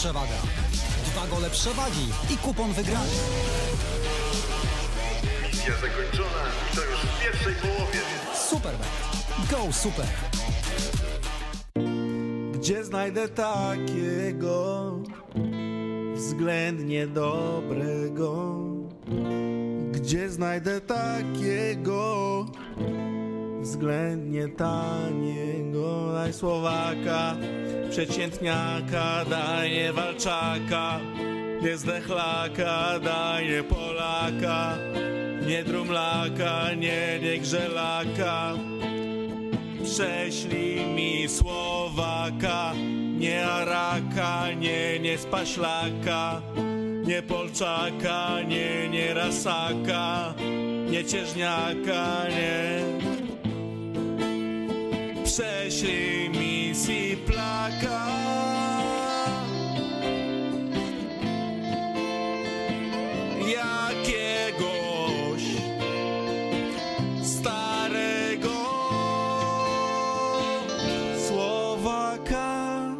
przewaga. Dwa gole przewagi i kupon wygrany. Misja zakończona i to już w pierwszej połowie. Superbet. Go Super. Gdzie znajdę takiego względnie dobrego? Gdzie znajdę takiego względnie taniego? Daj Słowaka, przeciętniaka, daj nie Walczaka, nie Zdechlaka, daj nie Polaka, nie Drumlaka, nie, nie Grzelaka. Prześlij mi Słowaka, nie Araka, nie, nie Spaślaka, nie Polczaka, nie, nie Rasaka, nie Cieżniaka, nie. Prześlij mi Siplaka. Jakiegoś starego Słowaka.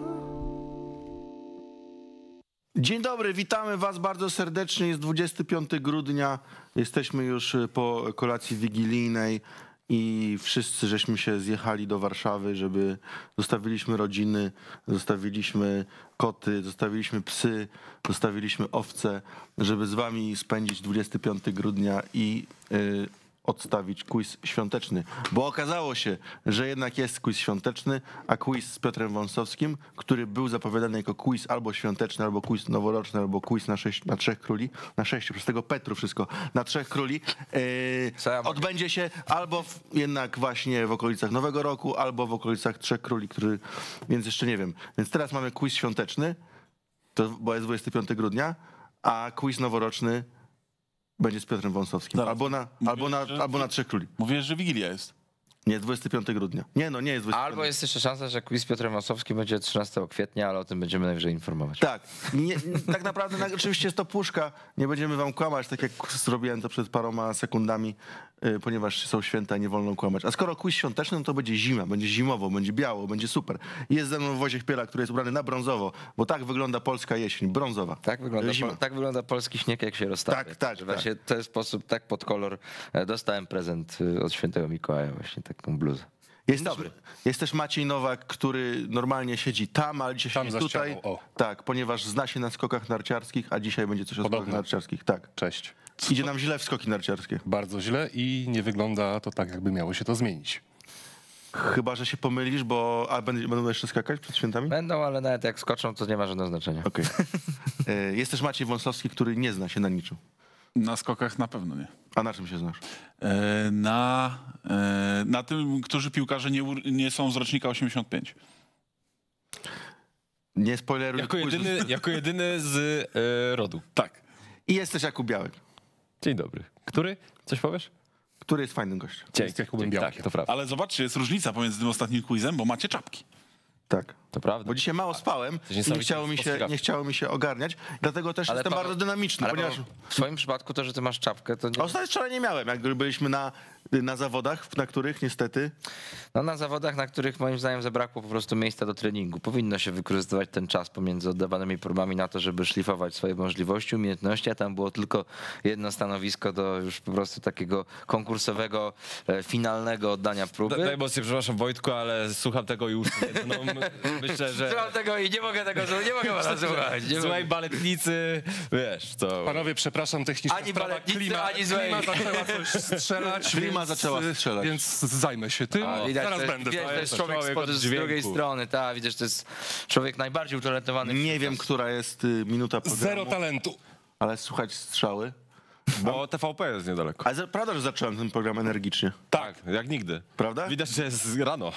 Dzień dobry, witamy Was bardzo serdecznie. Jest 25 grudnia. Jesteśmy już po kolacji wigilijnej i wszyscy żeśmy się zjechali do Warszawy, żeby zostawiliśmy rodziny, zostawiliśmy koty, zostawiliśmy psy, zostawiliśmy owce, żeby z Wami spędzić 25 grudnia i y, odstawić quiz świąteczny, bo okazało się, że jednak jest quiz świąteczny, a quiz z Piotrem Wąsowskim, który był zapowiadany jako quiz albo świąteczny, albo quiz noworoczny, albo quiz na, sześć, na trzech króli, na sześciu, przez tego Petru wszystko, na trzech króli, yy, odbędzie się albo w, jednak właśnie w okolicach Nowego Roku, albo w okolicach trzech króli, który, więc jeszcze nie wiem. Więc teraz mamy quiz świąteczny, to, bo jest 25 grudnia, a quiz noworoczny będzie z Piotrem Wąsowskim. Zaraz. Albo na, Mówię, albo, na, że- albo na Trzech Króli. Mówię, że Wigilia jest. Nie, 25 grudnia. Nie, no nie jest 25. Albo jest jeszcze szansa, że quiz z Piotrem Osowskim będzie 13 kwietnia, ale o tym będziemy najwyżej informować. Tak, nie, tak naprawdę na, oczywiście jest to puszka, nie będziemy wam kłamać, tak jak zrobiłem to przed paroma sekundami, ponieważ są święta, nie wolno kłamać. A skoro quiz świąteczny, no to będzie zima, będzie zimowo, będzie biało, będzie super. Jest ze mną Wojciech Piela, który jest ubrany na brązowo, bo tak wygląda polska jesień, brązowa. Tak wygląda, Zima. po, tak wygląda polski śnieg, jak się rozstawia. Tak, tak, Że tak. Właśnie w ten sposób, tak pod kolor e, dostałem prezent e, od świętego Mikołaja, właśnie taką bluzę. Jest też, jest też Maciej Nowak, który normalnie siedzi tam, ale dzisiaj Tam siedzi tutaj. ścianą, o. Tak, ponieważ zna się na skokach narciarskich, a dzisiaj będzie coś o skokach Podobno. narciarskich. Tak. Cześć. Idzie nam źle w skoki narciarskie. Bardzo źle i nie wygląda to tak, jakby miało się to zmienić. Chyba, że się pomylisz, bo a będą, jeszcze skakać przed świętami? Będą, ale nawet jak skoczą, to nie ma żadnego znaczenia. Okej. E, Jest też Maciej Wąsowski, który nie zna się na niczym. Na skokach na pewno nie. A na czym się znasz? E, na, e, na tym, którzy piłkarze nie, nie są z rocznika 85. Nie spoileruj. Jako jedyny, jako jedyny z e, rodu. Tak. I jest też Jakub Białek, Dzień dobry. Który? Coś powiesz? który jest fajnym gościem. Dzięki, Jakubem dzięki, Białkiem. Tak, to prawda. Ale zobaczcie, jest różnica pomiędzy tym ostatnim quizem, bo macie czapki. Tak. To prawda. Bo dzisiaj mało spałem i nie chciało, mi się, nie chciało mi się ogarniać, dlatego też Ale jestem Paweł- bardzo dynamiczny, Ale ponieważ... W twoim przypadku to, że ty masz czapkę, to nie... Ostatnio wczoraj nie miałem, jak byliśmy na, na zawodach, na których niestety No na zawodach, na których moim zdaniem zabrakło po prostu miejsca do treningu. Powinno się wykorzystywać ten czas pomiędzy oddawanymi próbami na to, żeby szlifować swoje możliwości, umiejętności, a tam było tylko jedno stanowisko do już po prostu takiego konkursowego, e, finalnego oddania próby. Da- Najmocniej przepraszam Wojtku, ale słucham tego i jedną. Myślę, że Słucham tego i nie mogę tego, nie mogę pana słuchać. Nie złej mogę. baletnicy, wiesz, co... Panowie, przepraszam, techniczna Ani sprawa. baletnicy, Klima, ani złej. klima zaczęła coś strzelać. Więc, zaczęła strzelać. Więc zajmę się tym. A, widać, Zaraz to będę. widać, to jest człowiek, Człowiek spod, z drugiej strony, tak, widzisz, to jest człowiek najbardziej utalentowany. nie wiem, która jest y, minuta programu, Zero talentu. ale słuchać strzały. Bo TVP jest niedaleko. Ale prawda, że zacząłem ten program energicznie, Tak, jak nigdy. prawda? Widać, że jest rano.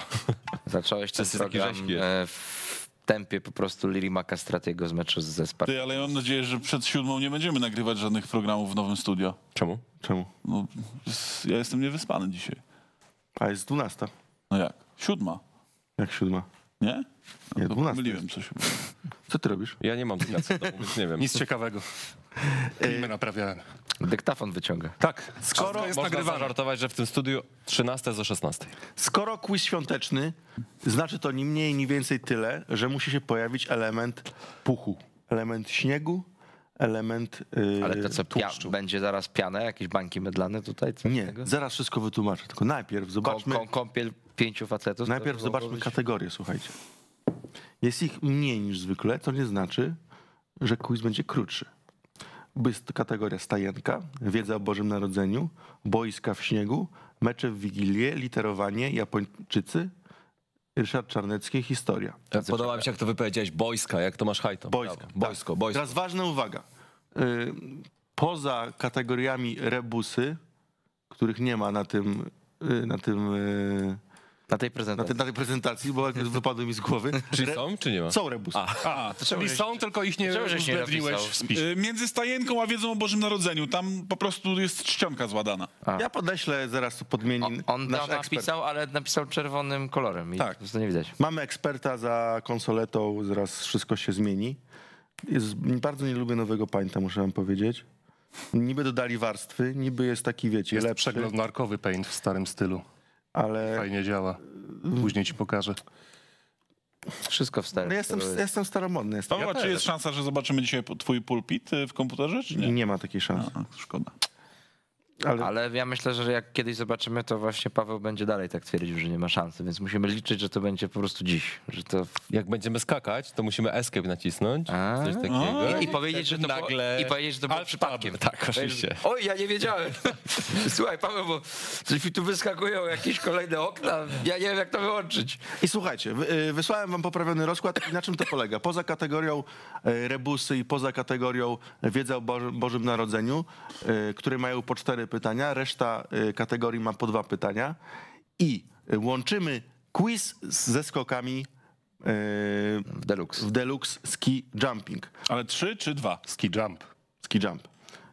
Zacząłeś ten jest taki program rzeźki. w tempie po prostu Liri Stratiego z meczu z Zespar. Ty, ale ja mam nadzieję, że przed siódmą nie będziemy nagrywać żadnych programów w nowym studio. Czemu? Czemu? No, ja jestem niewyspany dzisiaj. A jest 12. No jak? Siódma, Jak siódma? nie? Nie, No, 12. Pomyliłem coś. Co ty robisz? Ja nie mam domu, więc nie wiem. Nic ciekawego. Klimy naprawiałem. Dyktafon wyciąga. Tak, Skoro jest Można nagrywane. zażartować, że w tym studiu 13 do 16. Skoro quiz świąteczny, znaczy to ni mniej, ni więcej tyle, że musi się pojawić element puchu. element śniegu, element yy, Ale to co, pia- będzie zaraz piana, jakieś bańki mydlane tutaj? Coś Nie, takiego? zaraz wszystko wytłumaczę, tylko najpierw zobaczmy... ką- kąpiel pięciu facetów? Najpierw zobaczmy kategorie, słuchajcie. Jest ich mniej niż zwykle, to nie znaczy, że quiz będzie krótszy. Jest kategoria stajenka, wiedza o Bożym Narodzeniu, boiska w śniegu, mecze w Wigilię, literowanie, Japończycy, Ryszard Czarnecki, historia. Podoba mi się, jak to wypowiedziałeś, boiska, jak to masz hajto. Boiska. Brawo. Boisko, tak. boisko. Teraz ważna uwaga. Y, Poza kategoriami rebusy, których nie ma na tym, y, na tym, y, Na tej na, prezentacji. tej, na tej prezentacji, bo wypadły mi z głowy. Czy Re- są, czy nie ma? Są rebusy. A, Czyli są, tylko ich nie uwzględniłeś w spisie. y, między stajenką a wiedzą o Bożym Narodzeniu. Tam po prostu jest czcionka zładana. Ja podeślę, zaraz to podmieni On, on nasz ekspert. napisał, ale napisał czerwonym kolorem i Tak. to nie widać. Mamy eksperta za konsoletą, zaraz wszystko się zmieni. Jest, bardzo nie lubię nowego pańta, muszę wam powiedzieć. Niby dodali warstwy, niby jest taki, wiecie, Jest lepszy, przeglądarkowy paint w starym stylu. Ale Fajnie działa. Później ci pokażę. Wszystko w stylu. no, jestem, jestem staromodny. Jestem. Paweł, czy jest szansa, że zobaczymy dzisiaj twój pulpit y, w komputerze, czy Nie. nie? nie ma takiej szansy. A, szkoda. Ale, Ale ja myślę, że jak kiedyś zobaczymy, to właśnie Paweł będzie dalej tak twierdził, że nie ma szansy, więc musimy liczyć, że to będzie po prostu dziś. Że to... Jak będziemy skakać, to musimy escape nacisnąć. A. Coś takiego. I, I powiedzieć, że to nagle... było, i powiedzieć, że to było Alt przypadkiem. Tak, oczywiście. Oj, ja nie wiedziałem. Słuchaj, Paweł, bo coś mi tu wyskakują jakieś kolejne okna. Ja nie wiem, jak to wyłączyć. I słuchajcie, y, wysłałem wam poprawiony rozkład i na czym to polega? Poza kategorią y, rebusy i poza kategorią wiedza o Boży, Bożym Narodzeniu, y, które mają po cztery pytania, reszta y, kategorii ma po dwa pytania i łączymy quiz z- ze skokami y, W deluxe. w deluxe ski jumping. Ale trzy czy dwa? Ski jump. Ski jump.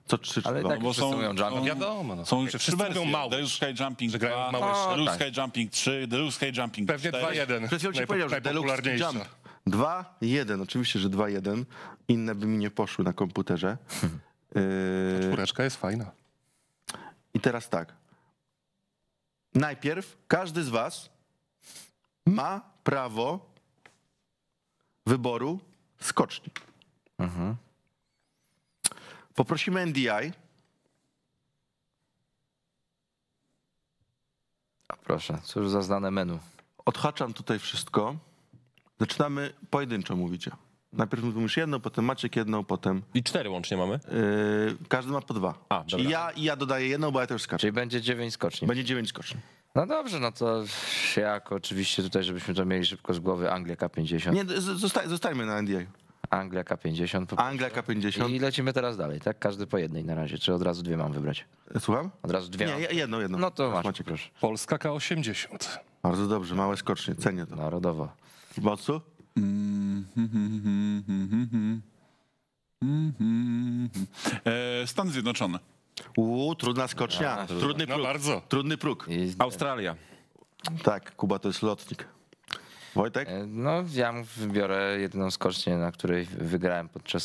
Co trzy, Ale czy tak dwa? bo wszyscy są- mówią jump. są- Wiadomo, no. Są Wszyscy trzy wersje. mówią mało. Deluxe Sky Jumping Że grają 2, małe O, Deluxe tak. Sky Jumping 3, Deluxe Sky Jumping Pewnie 4. 2-1. Przed chwilą ci powiedział, że deluxe ski jump 2-1. Oczywiście, że 2-1. Inne by mi nie poszły na komputerze. Y, Czwóreczka jest fajna. I teraz tak. Najpierw każdy z was ma prawo wyboru skoczni. Poprosimy NDI. A Proszę, cóż za znane menu. Odhaczam tutaj wszystko. Zaczynamy pojedynczo, mówicie. Najpierw mówisz jedną, potem Maciek jedną, potem I cztery łącznie mamy? yy, każdy ma po dwa. A, Czyli dobra. ja, ja dodaję jedną, bo ja też skaczę. Czyli będzie dziewięć skoczni. Będzie dziewięć skoczni. No dobrze, no to jak oczywiście tutaj, żebyśmy to mieli szybko z głowy, Anglia K50. Nie, z- zostaj, zostajmy na NDI. Anglia K50. po Anglia prostu. K50. I lecimy teraz dalej, tak? Każdy po jednej na razie. Czy od razu dwie mam wybrać? Słucham? Od razu dwie Nie, mam. je- jedną, jedną. No to masz, Maciek. proszę. Polska K80. Bardzo dobrze, małe skocznie, cenię to. Narodowo. Mocu? E, Stany Zjednoczone. Uuu, trudna skocznia. Trudny No próg. bardzo. Trudny próg. Australia. Tak, Kuba to jest lotnik. Wojtek? e, no, ja wybiorę jedyną skocznię, na której wygrałem podczas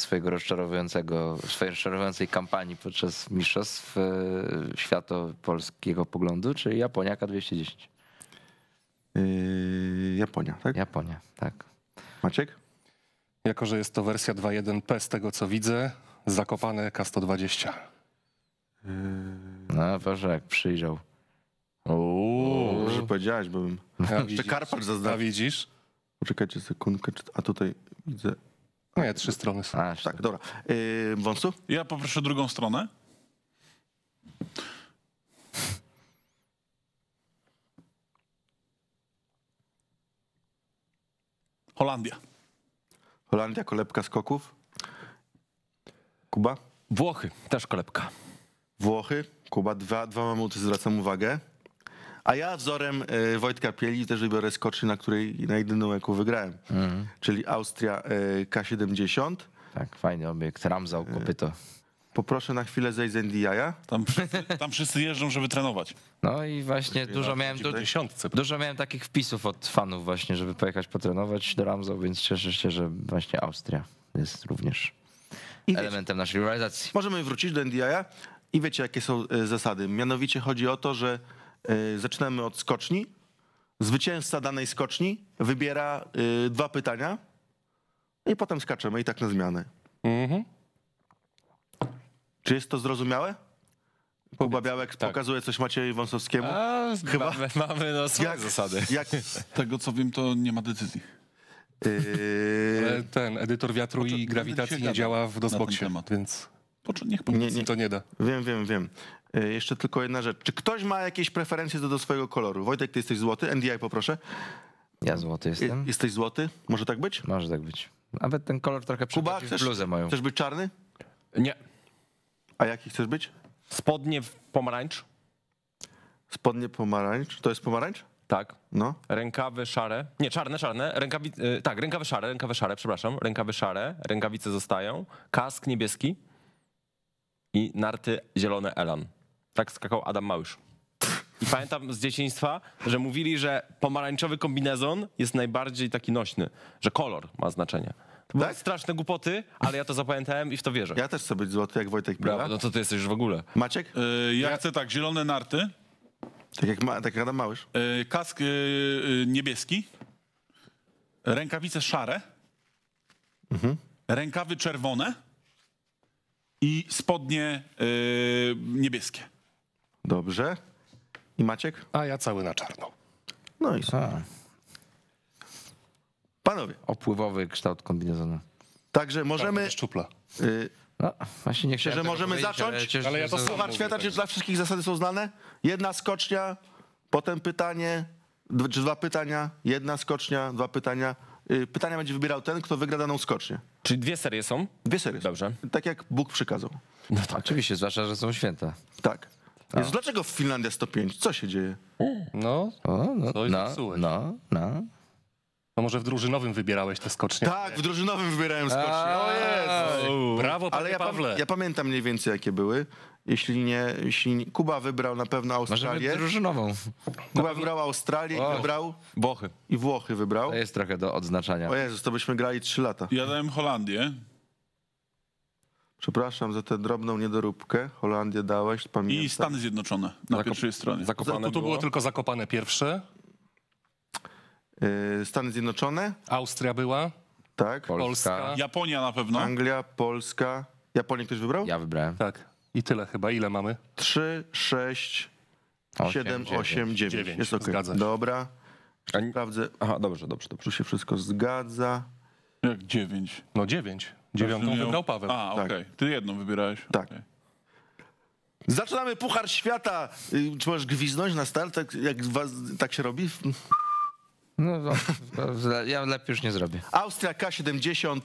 swojego rozczarowującego, swojej rozczarowującej kampanii podczas mistrzostw e, świata polskiego poglądu, czyli Japonia K210. Yy, Japonia, tak? Japonia, tak. Maciek? Jako, że jest to wersja 2.1P z tego co widzę, zakopane K120. No proszę, jak przyjrzał. Dobrze powiedziałeś, bo bym... A Jeszcze widzisz? Karpacz A zaznaczył. widzisz? Poczekajcie sekundkę, a tutaj widzę... Nie, trzy strony są. A, Tak, dobra. Yy, Wąsu? Ja poproszę drugą stronę. Holandia. Holandia, kolebka skoków. Kuba? Włochy, też kolebka. Włochy. Kuba, dwa, dwa mamuty, zwracam uwagę. A ja wzorem y, Wojtka Pieli też wybiorę skocznię, na której na jedyną jaką wygrałem. Czyli Austria y, K70. Tak, fajny obiekt. Ramzał, kopyto. Poproszę na chwilę zejść z NDI-a. Tam wszyscy, tam wszyscy jeżdżą, żeby trenować. No i właśnie dużo miałem, du, dziesiątce. dużo miałem takich wpisów od fanów właśnie, żeby pojechać potrenować do Ramzał, więc cieszę się, że właśnie Austria jest również I wiecie, elementem naszej rywalizacji. możemy wrócić do NDI-a i wiecie, jakie są y, zasady. Mianowicie chodzi o to, że y, zaczynamy od skoczni. Zwycięzca danej skoczni wybiera y, dwa pytania i potem skaczemy i tak na zmianę. Mhm. Czy jest to zrozumiałe? Kuba Białek Tak. pokazuje coś Maciejowi Wąsowskiemu. A, Chyba- mamy, mamy no, swoje zasady. Jak, Z tego co wiem, to nie ma decyzji. yy, ten edytor wiatru i grawitacji nie działa w DOSBoxie, więc Pocz- niech nie, nie, mi to nie da. wiem, wiem, wiem. Yy, jeszcze tylko jedna rzecz. Czy ktoś ma jakieś preferencje do, do swojego koloru? Wojtek, ty jesteś złoty. NDI poproszę. Ja złoty Je- jestem. Jesteś złoty? Może tak być? Może tak być. Nawet ten kolor trochę Kuba, przechodzi w chcesz, bluzę moją. chcesz być czarny? Nie. A jaki chcesz być? Spodnie w pomarańcz. Spodnie pomarańcz. To jest pomarańcz? Tak. No. Rękawy szare. Nie, czarne, czarne. Rękawi... y, tak, rękawy szare, rękawy szare, przepraszam. Rękawy szare, rękawice zostają. Kask niebieski i narty zielone Elan. Tak skakał Adam Małysz. I pamiętam z dzieciństwa, że mówili, że pomarańczowy kombinezon jest najbardziej taki nośny, że kolor ma znaczenie. To były Tak? straszne głupoty, ale ja to zapamiętałem i w to wierzę. Ja też chcę być złoty, jak Wojtek Biela. Brawo, no to ty jesteś już w ogóle. Maciek? E, Ja chcę tak, zielone narty, Tak jak, ma, tak jak Adam Małysz. e, kask e, niebieski, rękawice szare, rękawy czerwone i spodnie e, niebieskie. Dobrze. I Maciek? A ja cały na czarno. No i A, panowie. opływowy kształt kombinezonu. Także możemy... Szczupla. Y, No, właśnie nie chciałem że możemy zacząć? ale, Ale ja to. Puchar świata, czy dla wszystkich zasady są znane? Jedna skocznia, potem pytanie, czy dwa pytania, jedna skocznia, dwa pytania. Y, Pytania będzie wybierał ten, kto wygra daną skocznię. Czyli dwie serie są? Dwie serie. są. Dobrze. Tak jak Bóg przykazał. No tak. Oczywiście, zwłaszcza, że są święta. Tak. Więc dlaczego w Finlandii 105? Co się dzieje? No, O, no, no, zepsułeś. no, no. To może w drużynowym wybierałeś te skocznie. Tak, w drużynowym wybierałem skocznię. O Jezu! Brawo, panie Ale ja, Pawle. pam- ja pamiętam mniej więcej, jakie były. Jeśli nie, jeśli nie, Kuba wybrał na pewno Możemy Australię. drużynową. Kuba wybrał Australię i wybrał Włochy. i Włochy wybrał. To jest trochę do odznaczania. O Jezus, to byśmy grali 3 lata. Ja dałem Holandię. Przepraszam za tę drobną niedoróbkę. Holandię dałeś, pamiętam. I Stany Zjednoczone na Zakop- pierwszej stronie. Zakopane tu było było. tylko zakopane pierwsze. Y, Stany Zjednoczone, Austria była. tak. Polska. Polska. Japonia na pewno. Anglia, Polska. Japonię ktoś wybrał? Ja wybrałem. Tak. I tyle chyba. Ile mamy? 3, 6, Osiem, 7, dziewięć. 8, 9. Dziewięć, Jest okej. zgadza się. Dobra. A nie- Sprawdzę, Aha, dobrze, dobrze, dobrze. tu się wszystko zgadza. Jak dziewięć. No dziewięć. Dziewiątą Rozumiem. wybrał Paweł. A, Tak. okej. Ty jedną wybierałeś. Tak. Okej. Zaczynamy Puchar Świata. Y, Czy możesz gwiznąć na start? Tak, jak was, tak się robi? No, no, ja lepiej już nie zrobię. Austria K70.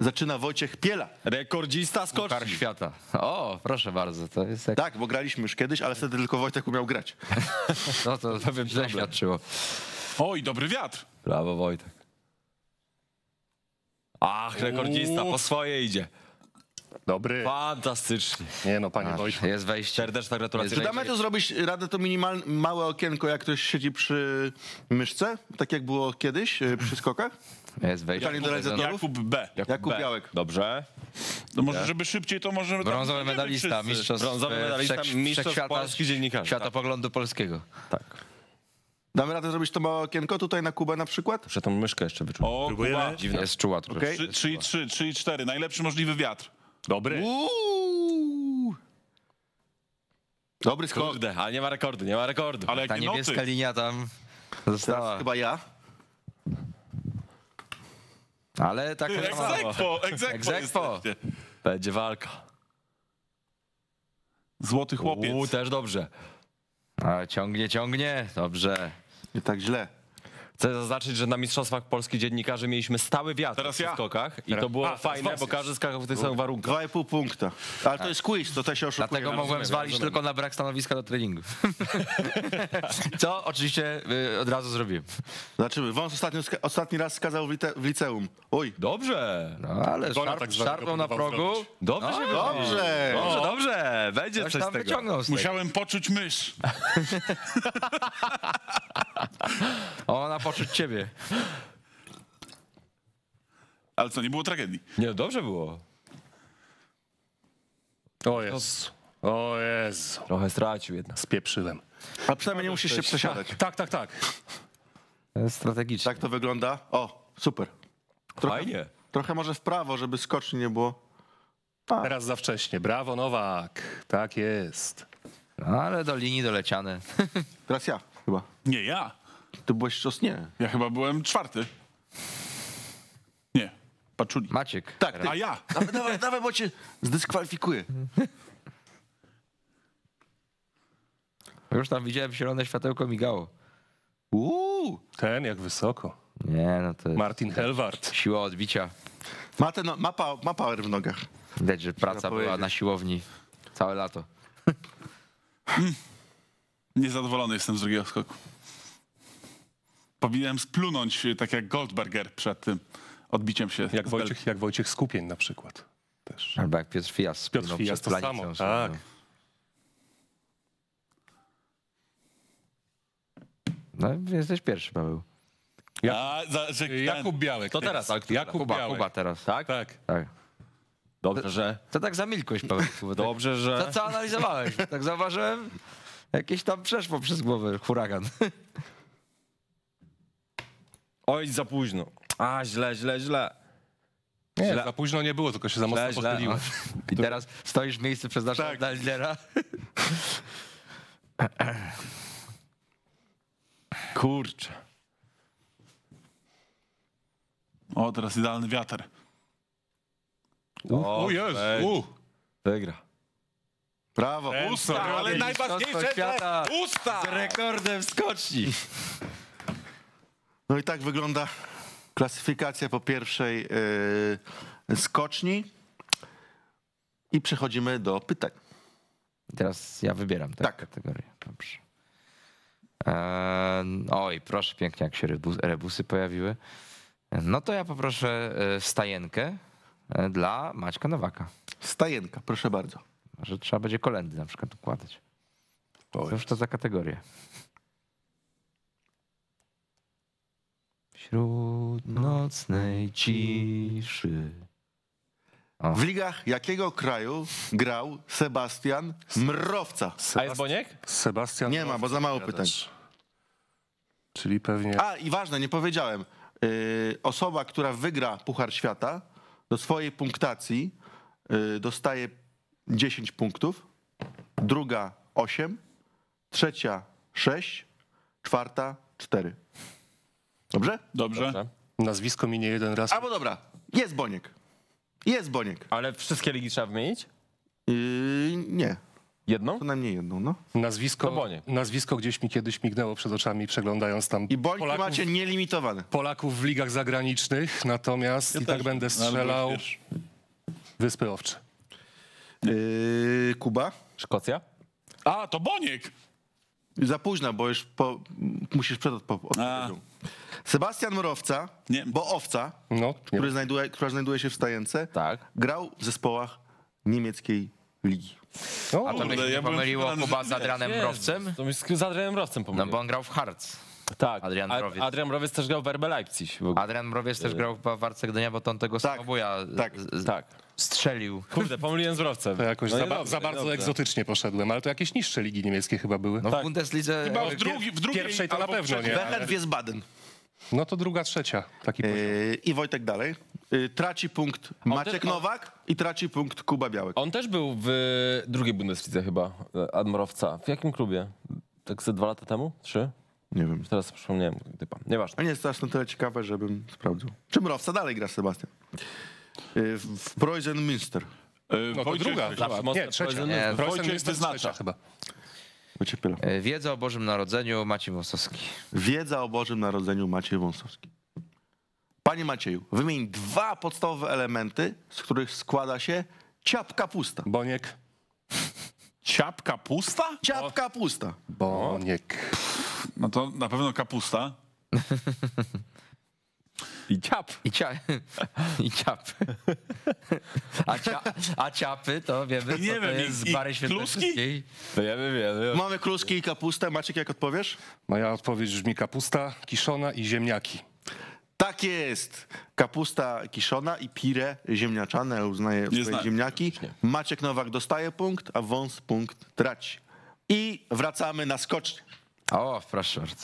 Zaczyna Wojciech Piela. Rekordzista Puchar skoczni. świata. O, proszę bardzo, to jest jak... Tak, bo graliśmy już kiedyś, ale wtedy tylko Wojtek umiał grać. No to źle świadczyło. Oj, dobry wiatr. Brawo, Wojtek. Ach, rekordzista, po swoje idzie. Dobry. Fantastycznie. Nie no, panie Wojtku. Jest wejście. Serdeczna gratulacja. Czy damy to zrobić radę to minimalne, małe okienko, jak ktoś siedzi przy myszce? Tak jak było kiedyś y, przy skokach? Jest wejście. Pytanie do realizatorów? Jakub B. Jakub B. Białek. Dobrze. No może, żeby szybciej, to może... tam Brązowy medalista, mistrzostw, Brązowy e, medalista, wszech- mistrzostw wszechświata, polskich dziennikarzy, Światopoglądu polskiego. Tak. Damy radę zrobić to małe okienko tutaj na Kubę na przykład? Muszę tą myszkę jeszcze wyczuć. O, Kuba. Dziwne. Jest czuła trochę. Okej. 3, 3, 3, 3 i 4. Najlepszy możliwy wiatr. Dobry. Uuu. Dobry skok. Kurde, ale nie ma rekordu, nie ma rekordu. Ale Ta niebieska noty. linia tam Teraz została. chyba ja. Ale sama. Egzekwo, egzekwo Egzekwo. Będzie walka. Złoty chłopiec. Uuu, też dobrze. A, ciągnie, ciągnie. Dobrze. Nie tak źle. Chcę zaznaczyć, że na Mistrzostwach Polskich Dziennikarzy mieliśmy stały wiatr Teraz ja. skokach i to było A, fajne, bo każdy skakał w tych samych warunkach. Dwa i pół punkta. Ale to jest quiz, to też się oszukuje. Dlatego mogłem zwalić tylko na brak stanowiska do treningu. Co oczywiście y, od razu zrobiłem. Zobaczymy. Wąs ostatnio, ska- ostatni raz skazał w, lice, w liceum. Oj. Dobrze. No ale szarp, tak szarpą na progu. zrobić. Dobrze No, się Dobrze. Dobrze, dobrze. Będzie Coś coś z tam tego. z tego. Musiałem poczuć mysz. Ona poczuć ciebie. Ale co, nie było tragedii. Nie, dobrze było. O Jezu. O Jezu. Trochę stracił jednak. Spieprzyłem. A przynajmniej nie musisz się przesiadać. Tak, tak, tak. To jest Strategicznie. Tak to wygląda. O, super. Trochę, Fajnie. Trochę może w prawo, żeby skoczni nie było. Teraz za wcześnie. Brawo, Nowak. Tak jest. No, ale do linii doleciane. Teraz ja chyba. Nie, ja. Ty byłeś czos nie. Ja chyba byłem czwarty. Nie, Paczuli. Maciek. Tak, ty. A ja. Dawaj, dawaj, dawaj, bo cię zdyskwalifikuję. Już tam widziałem zielone światełko migało. Uuu. Ten jak wysoko. Nie, no to jest Martin Helwart. siła odbicia. Ma, ten, ma, pa, ma power w nogach. Widać, że praca była powiedzieć. na siłowni całe lato. Niezadowolony jestem z drugiego skoku. Powinienem splunąć y, tak jak Goldberger przed tym odbiciem się. Jak Wojciech, jak Wojciech Skupień na przykład. Też. Albo jak Piotr Fijas. Piotr Fijas przed to planicą samo, tak. No, jesteś pierwszy, Paweł. A, za, że ten- Jakub Białek. To teraz, kto Jakub Kuba, Białek. Kuba teraz. Tak? Tak. Tak. Dobrze, że... To tak zamilkłeś, Paweł. Tak- Dobrze, że... To co analizowałeś? Tak zauważyłem? Jakieś tam przeszło przez głowę huragan. Oj, za późno. A, źle, źle, źle. Nie, Źle. za późno nie było, tylko się za mocno Źle. I teraz stoisz w miejscu przeznaczone Tak. dla lidera. Kurczę. O, teraz idealny wiatr. O Jezu. u. Wygra. Brawo. Usta. Ale najważniejsze, usta! z rekordem skoczni. No i tak wygląda klasyfikacja po pierwszej yy, skoczni. I przechodzimy do pytań. Teraz ja wybieram tę Tak. kategorię. Dobrze. Eee, oj, proszę pięknie, jak się rebus, rebusy pojawiły. No to ja poproszę e, stajenkę e, dla Maćka Nowaka. Stajenka, proszę bardzo. Może trzeba będzie kolendy na przykład układać. Cóż to za kategoria? Wśród nocnej ciszy. W ligach jakiego kraju grał Sebastian Mrowca? A jest Boniek? Sebastian. Nie ma, bo za mało pytań. Czyli pewnie. A i ważne, nie powiedziałem. Yy, osoba, która wygra Puchar Świata, do swojej punktacji yy, dostaje 10 punktów, druga 8, trzecia 6, czwarta 4. Dobrze? Dobrze. Dobrze. Nazwisko mi nie jeden raz. Albo dobra, jest Boniek. Jest Boniek. Ale wszystkie ligi trzeba wymienić? Yy, nie, Jedną? co najmniej jedną, no. Nazwisko, To Boniek. nazwisko gdzieś mi kiedyś mignęło przed oczami, przeglądając tam I Bońki Polaków, macie nielimitowane. Polaków w ligach zagranicznych, natomiast i tak będę ale strzelał Wyspy Owcze. Yy, Kuba? Szkocja? A, to Boniek! Za późno, bo już po, musisz przed odpo- odpowiedzią. Sebastian Mrowca, Nie. bo owca, No, który znajduje, która znajduje się w Stajence, Tak. grał w zespołach niemieckiej ligi. No, A to Kurde, by się ja pomyliło że z nie. Adrianem Mrowcem? To mi z Adrianem Mrowcem No pomyliłem. bo on grał w Harc. Tak. Adrian Mrowiec. Adrian Mrowiec też grał w RB Leipzig. Adrian Mrowiec też grał w Warce Gdynia, bo to on tego Tak, samobuja tak, Tak. strzelił. Kurde, pomyliłem z Mrowcem. To jakoś No za, dobrze, za bardzo dobrze. egzotycznie poszedłem, ale to jakieś niższe ligi niemieckie chyba były. No Tak. w Bundeslidze... Chyba w, drugi, w drugiej pierwszej to na pewno nie. Wehen Wiesbaden. No to druga, trzecia. Taki poziom. Yy, I Wojtek dalej. Yy, traci punkt Maciek też- Nowak i traci punkt Kuba Białek. On też był w drugiej Bundeslidze chyba, Admrowca. W jakim klubie? Tak ze dwa lata temu? Trzy? Nie wiem. Teraz przypomniałem typa. Nieważne. A nie jest aż na tyle ciekawe, żebym sprawdził. Czy Mrowca dalej gra Sebastian? Yy, w w Preußen Münster. Y, No to Wojciech, druga. Zawsze mocno Nie, trzecia. Nie, Preußen Wojciech jest wyznacza. trzecia chyba. E, Wiedza o Bożym Narodzeniu Maciej Wąsowski. Wiedza o Bożym Narodzeniu Maciej Wąsowski. Panie Macieju, wymień dwa podstawowe elementy, z których składa się ciap kapusta. Boniek. Ciap kapusta? Ciap kapusta. Boniek. No to na pewno kapusta. I ciap. I, cia... I ciapy. A, cia... A ciapy to wiemy, Nie co to wiem, jest i- z Bary i Świętokrzyskiej. Wiemy, wiemy. Mamy kluski i kapustę. Maciek, jak odpowiesz? Moja odpowiedź brzmi kapusta, kiszona i ziemniaki. Tak jest. Kapusta kiszona i pire ziemniaczane. Uznaje swoje znałem. ziemniaki. Maciek Nowak dostaje punkt, a Wąs punkt traci. I wracamy na skocznię. O, proszę bardzo.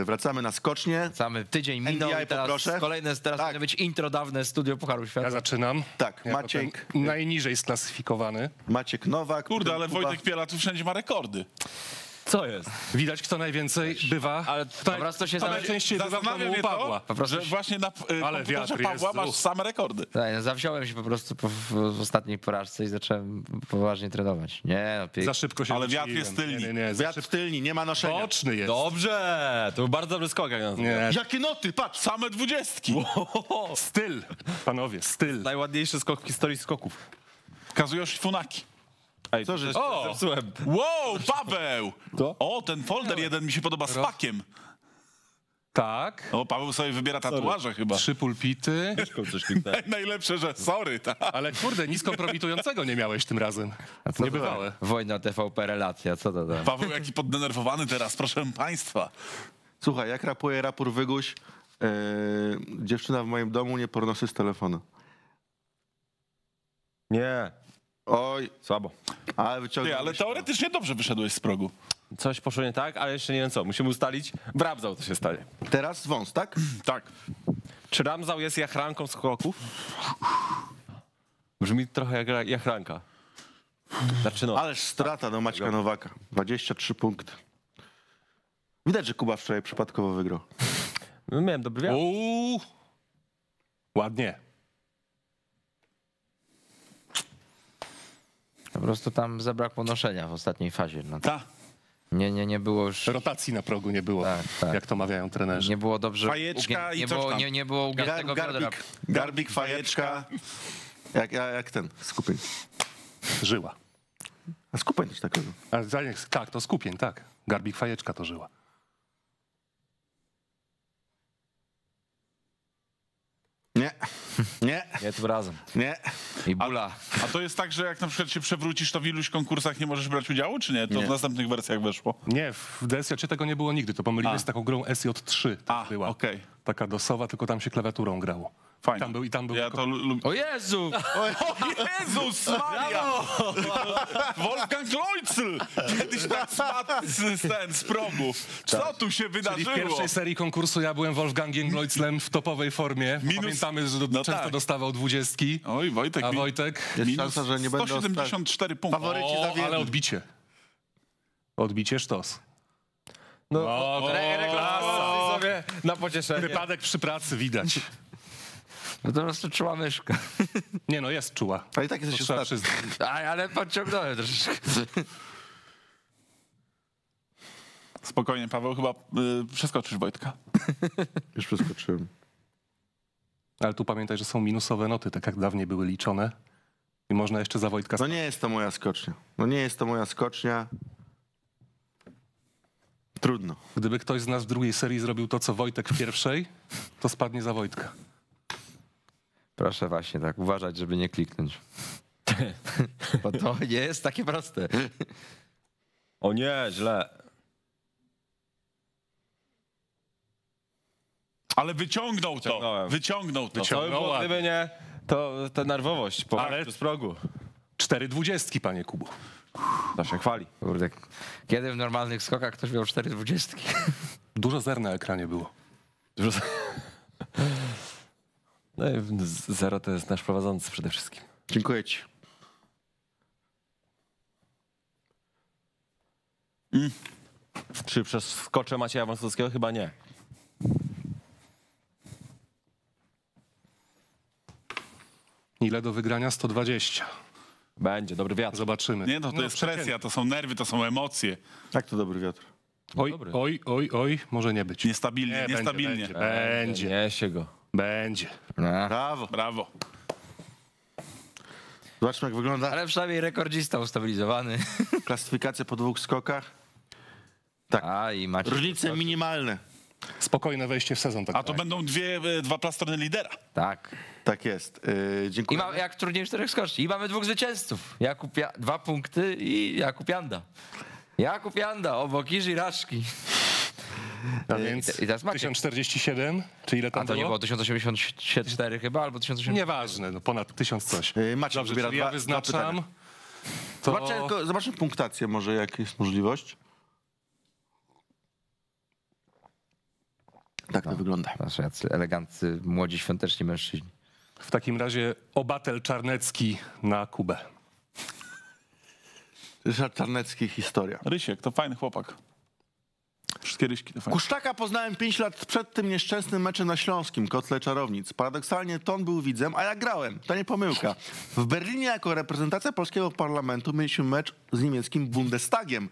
E, wracamy na skocznie. Wracamy tydzień minął NDI teraz poproszę. kolejne, teraz Tak. powinno być intro dawne Studio Pucharu Świata. Ja zaczynam. Tak, Jako Maciek. Najniżej sklasyfikowany. Maciek Nowak. Kurde, ale Kuba- Wojtek Piela tu wszędzie ma rekordy. Co jest? Widać, kto najwięcej bywa. ale kto po prostu się kto najczęściej bywa w Zastanawia domu mnie u Pawła. to, prostu że się- właśnie na y, Ale wiatr Pawła masz same rekordy. Tak, no, zawziąłem się po prostu po, w, w ostatniej porażce i zacząłem poważnie trenować. Nie, no. Za szybko się Ale wiatr jest tylny. Nie, nie, nie. Wiatr w tylni, nie ma noszenia. Boczny jest. Dobrze! To był bardzo dobry skok. Nie. Jakie noty, patrz! Same dwudziestki. Styl, panowie, styl. Najładniejszy skok w historii skoków. Kazuyoshi Funaki. Ej, Co, że- O! zepsułem. Wow, Paweł! To? O, ten folder jeden mi się podoba z pakiem. Tak. O, Paweł sobie wybiera tatuaże chyba. Trzy pulpity. Coś kliknąłem. Najlepsze, że sorry, tak. Ale kurde, nic kompromitującego nie miałeś tym razem. A co to Niebywałe. za Wojna TVP relacja, co to tam? Paweł jaki poddenerwowany teraz, proszę państwa. Słuchaj, jak rapuje rapór Wyguś, e, dziewczyna w moim domu nie pornosy z telefonu. Nie, Oj, słabo. ale. Ty, ale teoretycznie dobrze wyszedłeś z progu. Coś poszło nie tak, ale jeszcze nie wiem co. Musimy ustalić. Brabzał to się stanie. Teraz wąs, tak? Tak. Czy Ramzał jest jachranką skoków? Brzmi trochę jak jachranka. Znaczy no, Ależ strata do Maćka Nowaka. 23 punkty. Widać, że Kuba wczoraj przypadkowo wygrał. no miałem dobry wiatr. Uuu. Ładnie. Po prostu tam zabrakło noszenia w ostatniej fazie. No, Ta. nie, nie, nie było już... Rotacji na progu nie było, Tak, tak. jak to mawiają trenerzy. Nie było dobrze. Fajeczka i nie, coś było, tam. nie, nie było ugiętego Gar, biodra. garbik, garbik, fajeczka. Jak, jak, ten, skupień. Żyła. A skupień też takiego. A, tak, to skupień, tak. Garbik fajeczka to żyła. Nie, nie, Nie tym razem. nie. I bula. A to jest tak, że jak na przykład się przewrócisz, to w iluś konkursach nie możesz brać udziału, czy nie? To Nie. w następnych wersjach weszło. Nie, w DSJ tego nie było nigdy. To pomyliłeś A. z taką grą SJ3. A, Tak była. okej. Taka dosowa, tylko tam się klawiaturą grało. Fajnie. Tam był, I tam był Ja to. O Jezu! O Jezus Maria! Wolfgang Leutzel! Kiedyś tak spadł z, z, ten, z progu. Co tu się Czyli w wydarzyło? pierwszej serii konkursu ja byłem Wolfgangiem Leutzlem w topowej formie. Minus- Pamiętamy, że do, No często tak. dostawał dwudziestki. Oj, Wojtek, A mi- Wojtek? Jest minus szansa, że nie będę 174 punkty. Faworyci O, zawiedli. ale odbicie. Odbicie sztos. No, O, na pocieszenie. Wypadek przy pracy widać. No to czuła myszka. Nie no, jest czuła. Ale i tak jesteś ostatni. Aj, ale podciągnąłem troszeczkę. Spokojnie, Paweł, chyba y, przeskoczysz Wojtka. Już przeskoczyłem. Ale tu pamiętaj, że są minusowe noty, tak jak dawniej były liczone. I można jeszcze za Wojtka... No nie jest to moja skocznia. No nie jest to moja skocznia. Trudno. Gdyby ktoś z nas w drugiej serii zrobił to, co Wojtek w pierwszej, to spadnie za Wojtka. Proszę właśnie tak uważać, żeby nie kliknąć. Bo to nie jest takie proste. O nie, źle. Ale wyciągnął to. Wyciągnął to. To było, ładnie. gdyby nie, to ta nerwowość po Ale- z progu. Cztery dwudziestki, panie Kubu. To się chwali. Kurde, kiedy w normalnych skokach ktoś miał 4,20? Dużo zer na ekranie było. Dużo- No zero to jest nasz prowadzący przede wszystkim. Dziękuję ci. Czy przeskoczę Macieja Wąsowskiego? Chyba nie. Ile do wygrania? 120. Będzie, dobry wiatr. Zobaczymy. Nie, no to jest przeciętnie. presja, to są nerwy, to są emocje. Jak to dobry wiatr. Oj, Dobry. oj, oj, oj, może nie być. Niestabilnie, Nie, będzie, niestabilnie. będzie. Będzie, Niesie go. Będzie. No. Brawo. Brawo. Zobaczmy, jak wygląda Ale przynajmniej rekordzista ustabilizowany. klasyfikacja po dwóch skokach. A i macie. Różnice minimalne. Spokojne wejście w sezon. Tak A to będą dwie, e, dwa plastrony lidera. Tak. Tak jest. Yy, I dziękuję. mamy jak turniej czterech skoczni. I mamy dwóch zwycięzców. Jakub ja, dwa punkty i Jakub Janda. Jakub Janda obok Iży Raszki. A więc i teraz macie. 1047, czy ile A tam to nie było? było 1084 chyba, albo 1080. Nieważne, no ponad tysiąc coś. Yy, Maciek Dobrze, czyli dwa, ja dwa wyznaczam. To Zobaczmy, zobaczmy punktację może, jak jest możliwość. Tak to wygląda. Nasze jacy eleganccy, młodzi, świąteczni mężczyźni. W takim razie obatel Czarnecki na Kubę. Ryszard Czarnecki, historia. Rysiek, to fajny chłopak. Wszystkie ryśki to fajne. Kuszczaka poznałem 5 lat przed tym nieszczęsnym meczem na Śląskim, Kotle Czarownic. Paradoksalnie to on był widzem, a ja grałem. To nie pomyłka. W Berlinie jako reprezentacja polskiego parlamentu mieliśmy mecz z niemieckim Bundestagiem.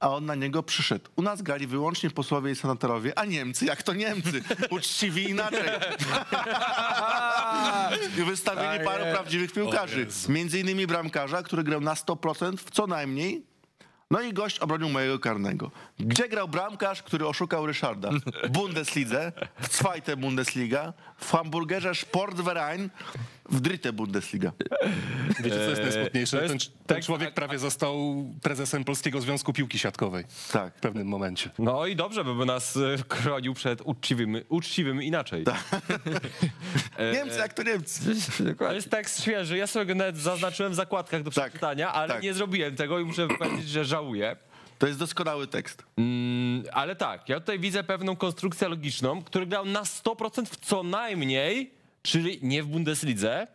A on na niego przyszedł. U nas grali wyłącznie posłowie i senatorowie, a Niemcy, jak to Niemcy, uczciwi inaczej. I wystawili paru prawdziwych piłkarzy. Między innymi bramkarza, który grał na 100% w co najmniej no i gość obronił mojego karnego. Gdzie grał bramkarz, który oszukał Ryszarda? W Bundeslidze, w Zweite Bundesliga, w hamburgerze Sportverein, w Dritte Bundesliga. Wiecie, co jest najsmutniejsze? to Ten, ten tekst- człowiek prawie został prezesem Polskiego Związku Piłki Siatkowej Tak. w pewnym momencie. No i dobrze, by nas e, chronił przed uczciwymi, uczciwymi inaczej. Niemcy jak to Niemcy. To jest tekst świeży, ja sobie nawet zaznaczyłem w zakładkach do Tak, przeczytania, ale tak. nie zrobiłem tego i muszę powiedzieć, że żałuję. To jest doskonały tekst. Mm, ale tak, ja tutaj widzę pewną konstrukcję logiczną, który grał na 100% w co najmniej, czyli nie w Bundeslidze,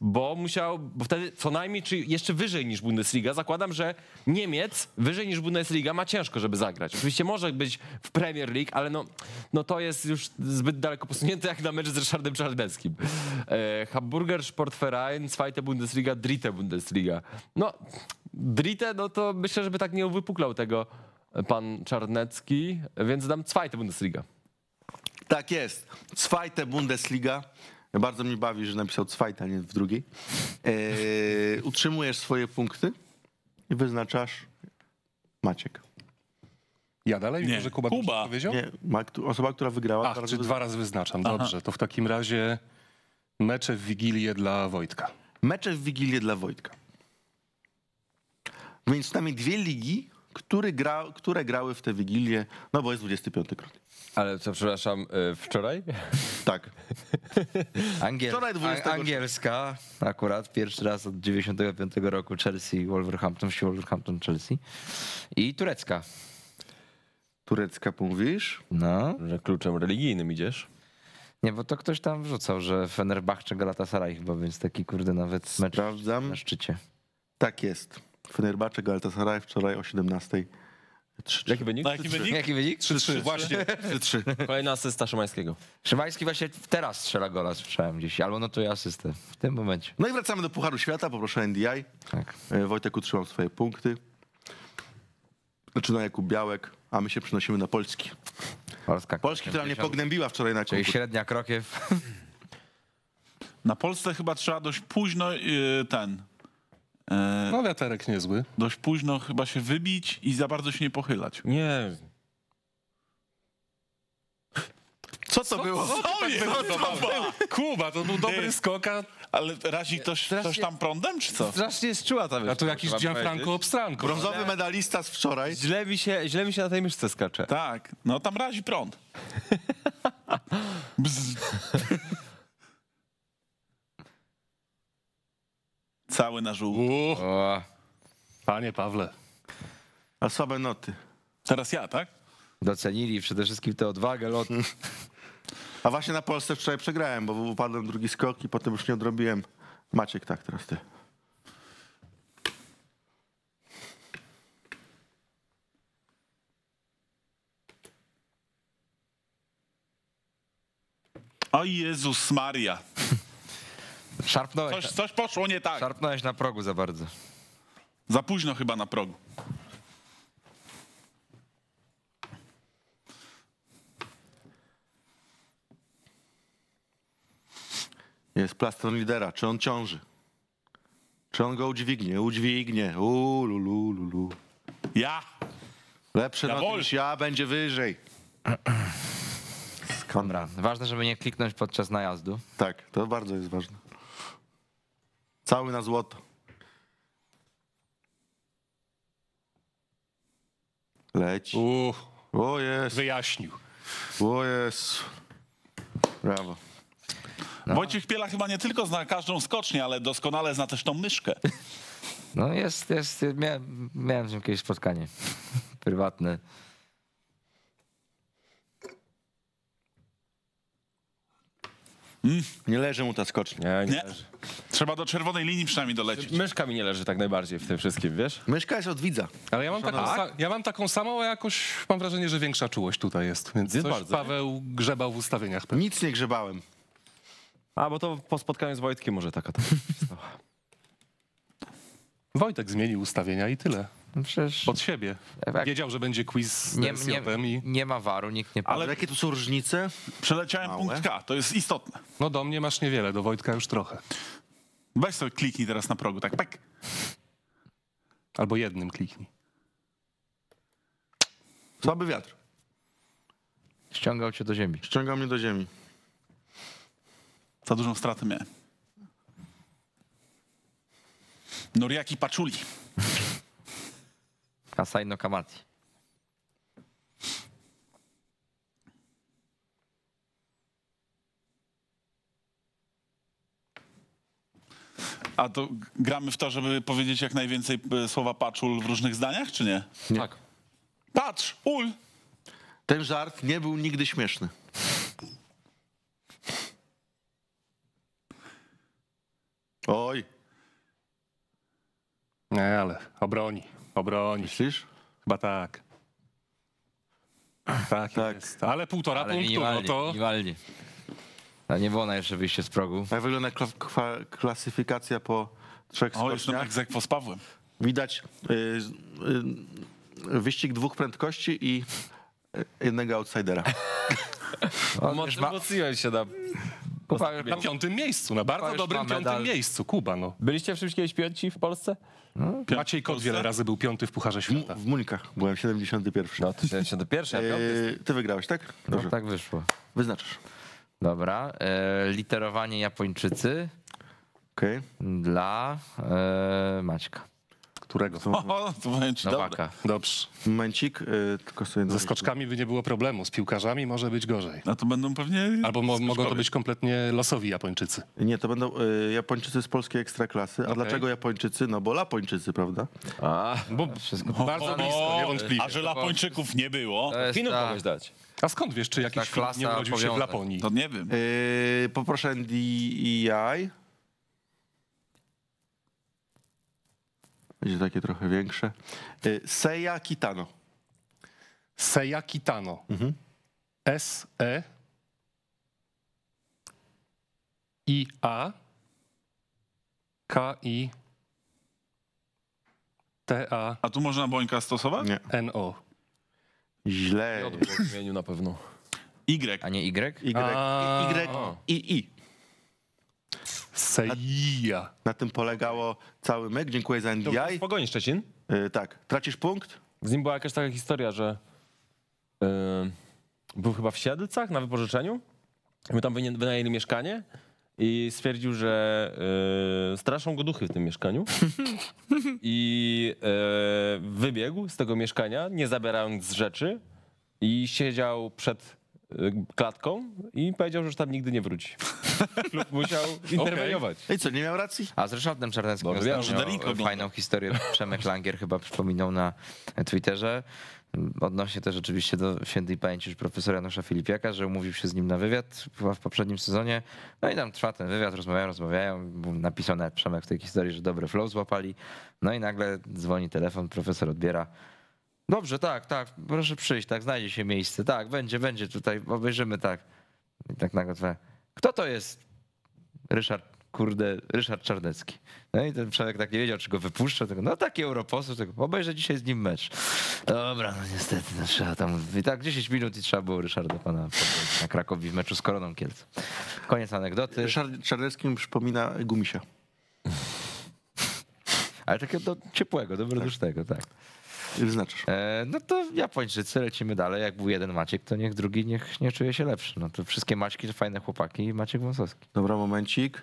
bo musiał, bo wtedy co najmniej, czy jeszcze wyżej niż Bundesliga. Zakładam, że Niemiec wyżej niż Bundesliga ma ciężko, żeby zagrać. Oczywiście może być w Premier League, ale no, no to jest już zbyt daleko posunięte jak na mecz z Ryszardem Czarneckim. E, Hamburger Sportverein, Zweite Bundesliga, Dritte Bundesliga. No, Dritte, no to myślę, żeby tak nie uwypuklał tego pan Czarnecki, więc dam Zweite Bundesliga. Tak jest. Zweite Bundesliga. Bardzo mnie bawi, że napisał Zweite, a nie w drugiej. Eee, utrzymujesz swoje punkty i wyznaczasz Maciek. Ja dalej? Nie. Może Kuba, Kuba. Powiedział? Nie, osoba, która wygrała. Ach, czy dwa razy wyznaczam. Dobrze, to w takim razie mecze w Wigilię dla Wojtka. Mecze w Wigilię dla Wojtka. Więc przynajmniej dwie ligi, które, gra, które grały w tę Wigilię, no bo jest 25 grudnia. Ale co, przepraszam, y, wczoraj? Tak. Angiel, Wczoraj 20 a- angielska, akurat pierwszy raz od 95 roku Chelsea, Wolverhampton, wsi Wolverhampton, Chelsea. I turecka. Turecka mówisz? No. Że kluczem religijnym idziesz? Nie, bo to ktoś tam wrzucał, że Fenerbahce Galatasaray chyba, więc taki kurde nawet mecz Sprawdzam. na szczycie. Tak jest. Fenerbahce Galatasaray wczoraj o 17. 3 Jaki wynik? Na jaki wynik? Jaki wynik? 3-3, właśnie. 3 Kolejna asysta Szymańskiego. Szymański właśnie teraz strzela gola, słyszałem gdzieś, albo no to ja asystę w tym momencie. No i wracamy do Pucharu Świata, poproszę NDI. Tak. E, Wojtek utrzymał swoje punkty. Zaczyna Jakub Białek, a my się przenosimy na Polski. Polska. Polski, która mnie pognębiła wczoraj na Czyli średnia krokiew. Na Polsce chyba trzeba dość późno y, ten. Y, No wiaterek niezły. Dość późno chyba się wybić i za bardzo się nie pochylać. Nie. Co to było? Co jest? Kuba? Kuba, to był dobry skok, a, Ale razi ktoś, ktoś tam prądem, czy co? Strasznie jest czuła ta a tu jakiś Gianfranco Obstranko. Brązowy medalista z wczoraj. Źle mi, się, źle mi się na tej myszce skacze. Tak, no tam razi prąd. Bzz. Cały na żółto. O, panie Pawle. A słabe noty. Teraz ja, tak? docenili przede wszystkim tę odwagę lotu. A właśnie na Polsce wczoraj przegrałem, bo upadłem drugi skok i potem już nie odrobiłem. Maciek, tak, teraz ty. O Jezus Maria. Szarpnąłeś, Coś, coś poszło nie tak. szarpnąłeś na progu za bardzo. Za późno chyba na progu. Jest plastron lidera. Czy on ciąży? Czy on go udźwignie? Udźwignie. U, lu, lu, lu. Ja. Lepsze Ja noty niż ja, będzie wyżej. Skąd? Dobra, ważne, żeby nie kliknąć podczas najazdu. Tak, to bardzo jest ważne. Cały na złoto. Leci. U, O jest, wyjaśnił. o jest. Brawo. Wojciech Piela chyba nie tylko zna każdą skocznię, ale doskonale zna też tą myszkę. No jest, jest, miałem, miałem z nim kiedyś spotkanie prywatne. Nie leży mu ta skocznia. Nie, nie. Nie. Trzeba do czerwonej linii przynajmniej dolecieć. Myszka mi nie leży tak najbardziej w tym wszystkim, wiesz? Myszka jest od widza. Ale ja mam, taką, Tak? ja mam taką samą, a jakoś mam wrażenie, że większa czułość tutaj jest. Więc Jest coś bardzo. Paweł grzebał w ustawieniach. pewnie. Nic nie grzebałem. A, bo to po spotkaniu z Wojtkiem może taka to stała. Wojtek zmienił ustawienia i tyle. No przecież Pod siebie. Jak- Wiedział, że będzie quiz z nie, nie, i nie ma waru, nikt nie Ale- jakie tu są różnice? Przeleciałem Małe. punkt K, to jest istotne. no do mnie masz niewiele, do Wojtka już trochę. Weź sobie kliknij teraz na progu, tak pek. Albo jednym kliknij. Słaby wiatr. ściągał cię do ziemi. Ściągał mnie do ziemi. Za dużą stratę miałem. Noriaki Paczuli. Kasajno Kamati. A to gramy w to, żeby powiedzieć jak najwięcej e, słowa paczul w różnych zdaniach, czy nie? Tak. Patrz, ul! Ten żart nie był nigdy śmieszny. Oj, Nie, ale obroni. Obroni. myślisz? Chyba tak. Tak, Tak. jest. Ale półtora Ale punktu, no minimalnie, to... minimalnie. A nie było na jeszcze wyjście z progu. Jak wygląda kla- kwa- klasyfikacja po trzech O, jestem skoczniach? jak Zekwo z Pawłem. Widać y, y, wyścig dwóch prędkości i y, jednego outsidera. O, już ma, Mocniłeś się na... Kuba, Na piątym miejscu, na bardzo dobrym piątym medal. miejscu. Kuba, no. Byliście wszyscy kiedyś piąci w Polsce? Maciej Kot wiele racy był piąty w Pucharze Świata. W Munikach byłem 71. No, to 71, a piąty Y, ty wygrałeś, tak? Dobrze. no, tak wyszło. Wyznaczasz. Dobra. E, literowanie Japończycy Okej. dla e, Maćka Którego? O, to powiem ci, dobra. Nowaka. Dobrze. Momencik, y, tylko sobie... Ze skoczkami by nie było problemu, z piłkarzami może być gorzej. No to będą pewnie... Albo mo- mogą to być kompletnie losowi Japończycy. Nie, to będą y, Japończycy z polskiej ekstraklasy. A dlaczego Japończycy? No bo Lapończycy, prawda? A, Bo bardzo blisko, niewątpliwie. A że Lapończyków nie było, Finów ta, mogłeś dać. A skąd wiesz, czy jakiś film klasa nie urodził się w. Laponii? to nie wiem. Y, poproszę DEI. Będzie takie trochę większe. Y, Seiya Kitano. Seiya Kitano. Mhm. S-E I-A K-I T-A-N-O. A tu można Bońka stosować? Nie. Źle. J w imieniu na pewno. Y. a nie Y? Y, A. y, I, I. Seiya. Na tym polegało cały myk. Dziękuję za To NDI. w Pogoni Szczecin. Y, tak. Tracisz punkt? Z nim była jakaś taka historia, że yy, był chyba w Siedlcach na wypożyczeniu. My tam wynajęli mieszkanie i stwierdził, że yy, straszą go duchy w tym mieszkaniu. I yy, wybiegł z tego mieszkania, nie zabierając rzeczy i siedział przed yy, klatką i powiedział, że już tam nigdy nie wróci. Klub musiał interweniować. I co, nie miał racji? A z Ryszardem Czarneckim wiem, ostatnio fajną historię Przemek Langier chyba przypominał na Twitterze. Odnośnie też oczywiście do świętej pamięci już profesora Janusza Filipiaka, że umówił się z nim na wywiad chyba w poprzednim sezonie. No i tam trwa ten wywiad, rozmawiają, rozmawiają. Napisał nawet Przemek w tej historii, że dobre flow złapali. No i nagle dzwoni telefon, profesor odbiera. Dobrze, tak, tak, proszę przyjść, tak, znajdzie się miejsce, tak, będzie, będzie tutaj, obejrzymy, tak. I tak nagle trwa. Kto to jest? Ryszard, kurde, Ryszard Czarnecki. No i ten Przemek tak nie wiedział, czy go wypuszczą. Tego, no taki europoseł, tego, obejrzę dzisiaj z nim mecz. Dobra, no niestety, no, trzeba tam, i tak 10 minut i trzeba było Ryszarda pana na Krakowi w meczu z Koroną Kielce. Koniec anegdoty, Ryszard Czarnecki mi przypomina Gumisia. ale takiego do, ciepłego, dobrodusznego, tak. I Wyznaczasz. E, no to Japończycy, lecimy dalej. Jak był jeden Maciek, to niech drugi niech nie czuje się lepszy. No to wszystkie Maćki to fajne chłopaki i Maciek Wąsowski. Dobra, momencik.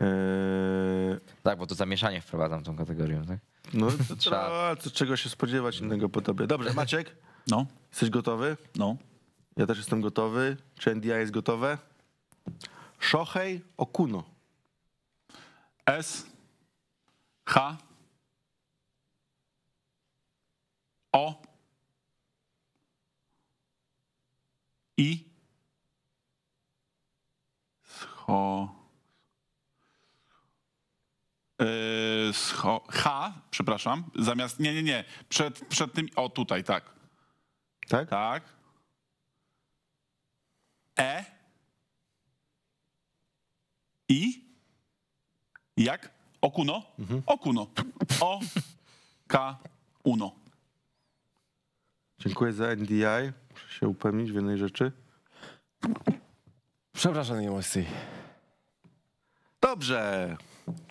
Yy, Tak, bo to zamieszanie wprowadzam tą kategorią, tak? no, to trzeba, co, czego się spodziewać innego po tobie. Dobrze, Maciek, No, jesteś gotowy? no. Ja też jestem gotowy. Czy NDI jest gotowe? Shohei Okuno. S. H. O. I. Ho. Yy, scho, H, przepraszam, zamiast, nie, nie, nie, przed, przed tym, o tutaj, tak, Tak? tak. E. I. Jak? Okuno? Okuno. O. K. Uno. Dziękuję za NDI. Muszę się upewnić w jednej rzeczy. Przepraszam, nie emocji. Dobrze.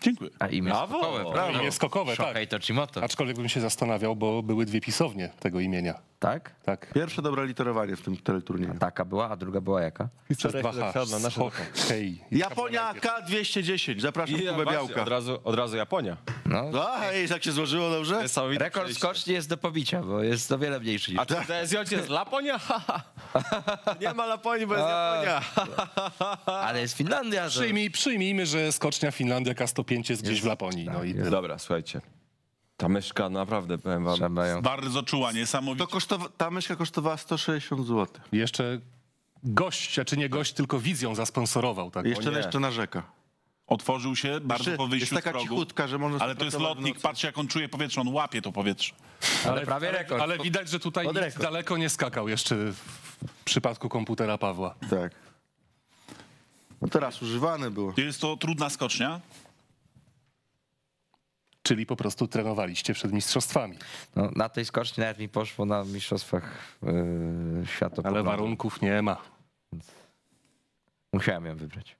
Dziękuję. A imię Brawo! skokowe, brawo. Imię skokowe, tak. Tochimoto. Aczkolwiek bym się zastanawiał, bo były dwie pisownie tego imienia. Tak? Tak. Pierwsze dobre literowanie w tym teleturnieju. Taka była, a druga była jaka? Przez dwa Hej. Japonia K210. Zapraszam I Kubę Białka. Od razu, od razu Japonia. No, A, hej, jak się złożyło dobrze? Rekord skoczni jest do pobicia, bo jest o wiele mniejszy niż... A czy w TSJ jest Laponia? Nie ma Laponii, bo jest Japonia. Ale jest Finlandia. To... Przyjmij, przyjmijmy, że skocznia Finlandia K105 jest gdzieś w Laponii. No i Dobra, słuchajcie. Ta myszka naprawdę, powiem wam, Trzeba ją... Bardzo czuła, To niesamowicie. kosztowa- ta myszka kosztowała 160 zł. jeszcze gość, a czy nie gość, tylko wizją zasponsorował. Tak? Jeszcze, jeszcze narzeka. Otworzył się bardzo Jeszcze po wyjściu jest taka z progu. cichutka, że można Ale to jest pracować w lotnik, nocy. patrzcie jak on czuje powietrze, on łapie to powietrze. Ale prawie rekord. Ale widać, że tutaj Pod nikt rekord. daleko nie skakał jeszcze w przypadku komputera Pawła. Tak. No teraz używane było. Jest to trudna skocznia. Czyli po prostu trenowaliście przed mistrzostwami. No, na tej skoczni nawet mi poszło na mistrzostwach yy, świata. Ale warunków nie ma. Musiałem ją wybrać.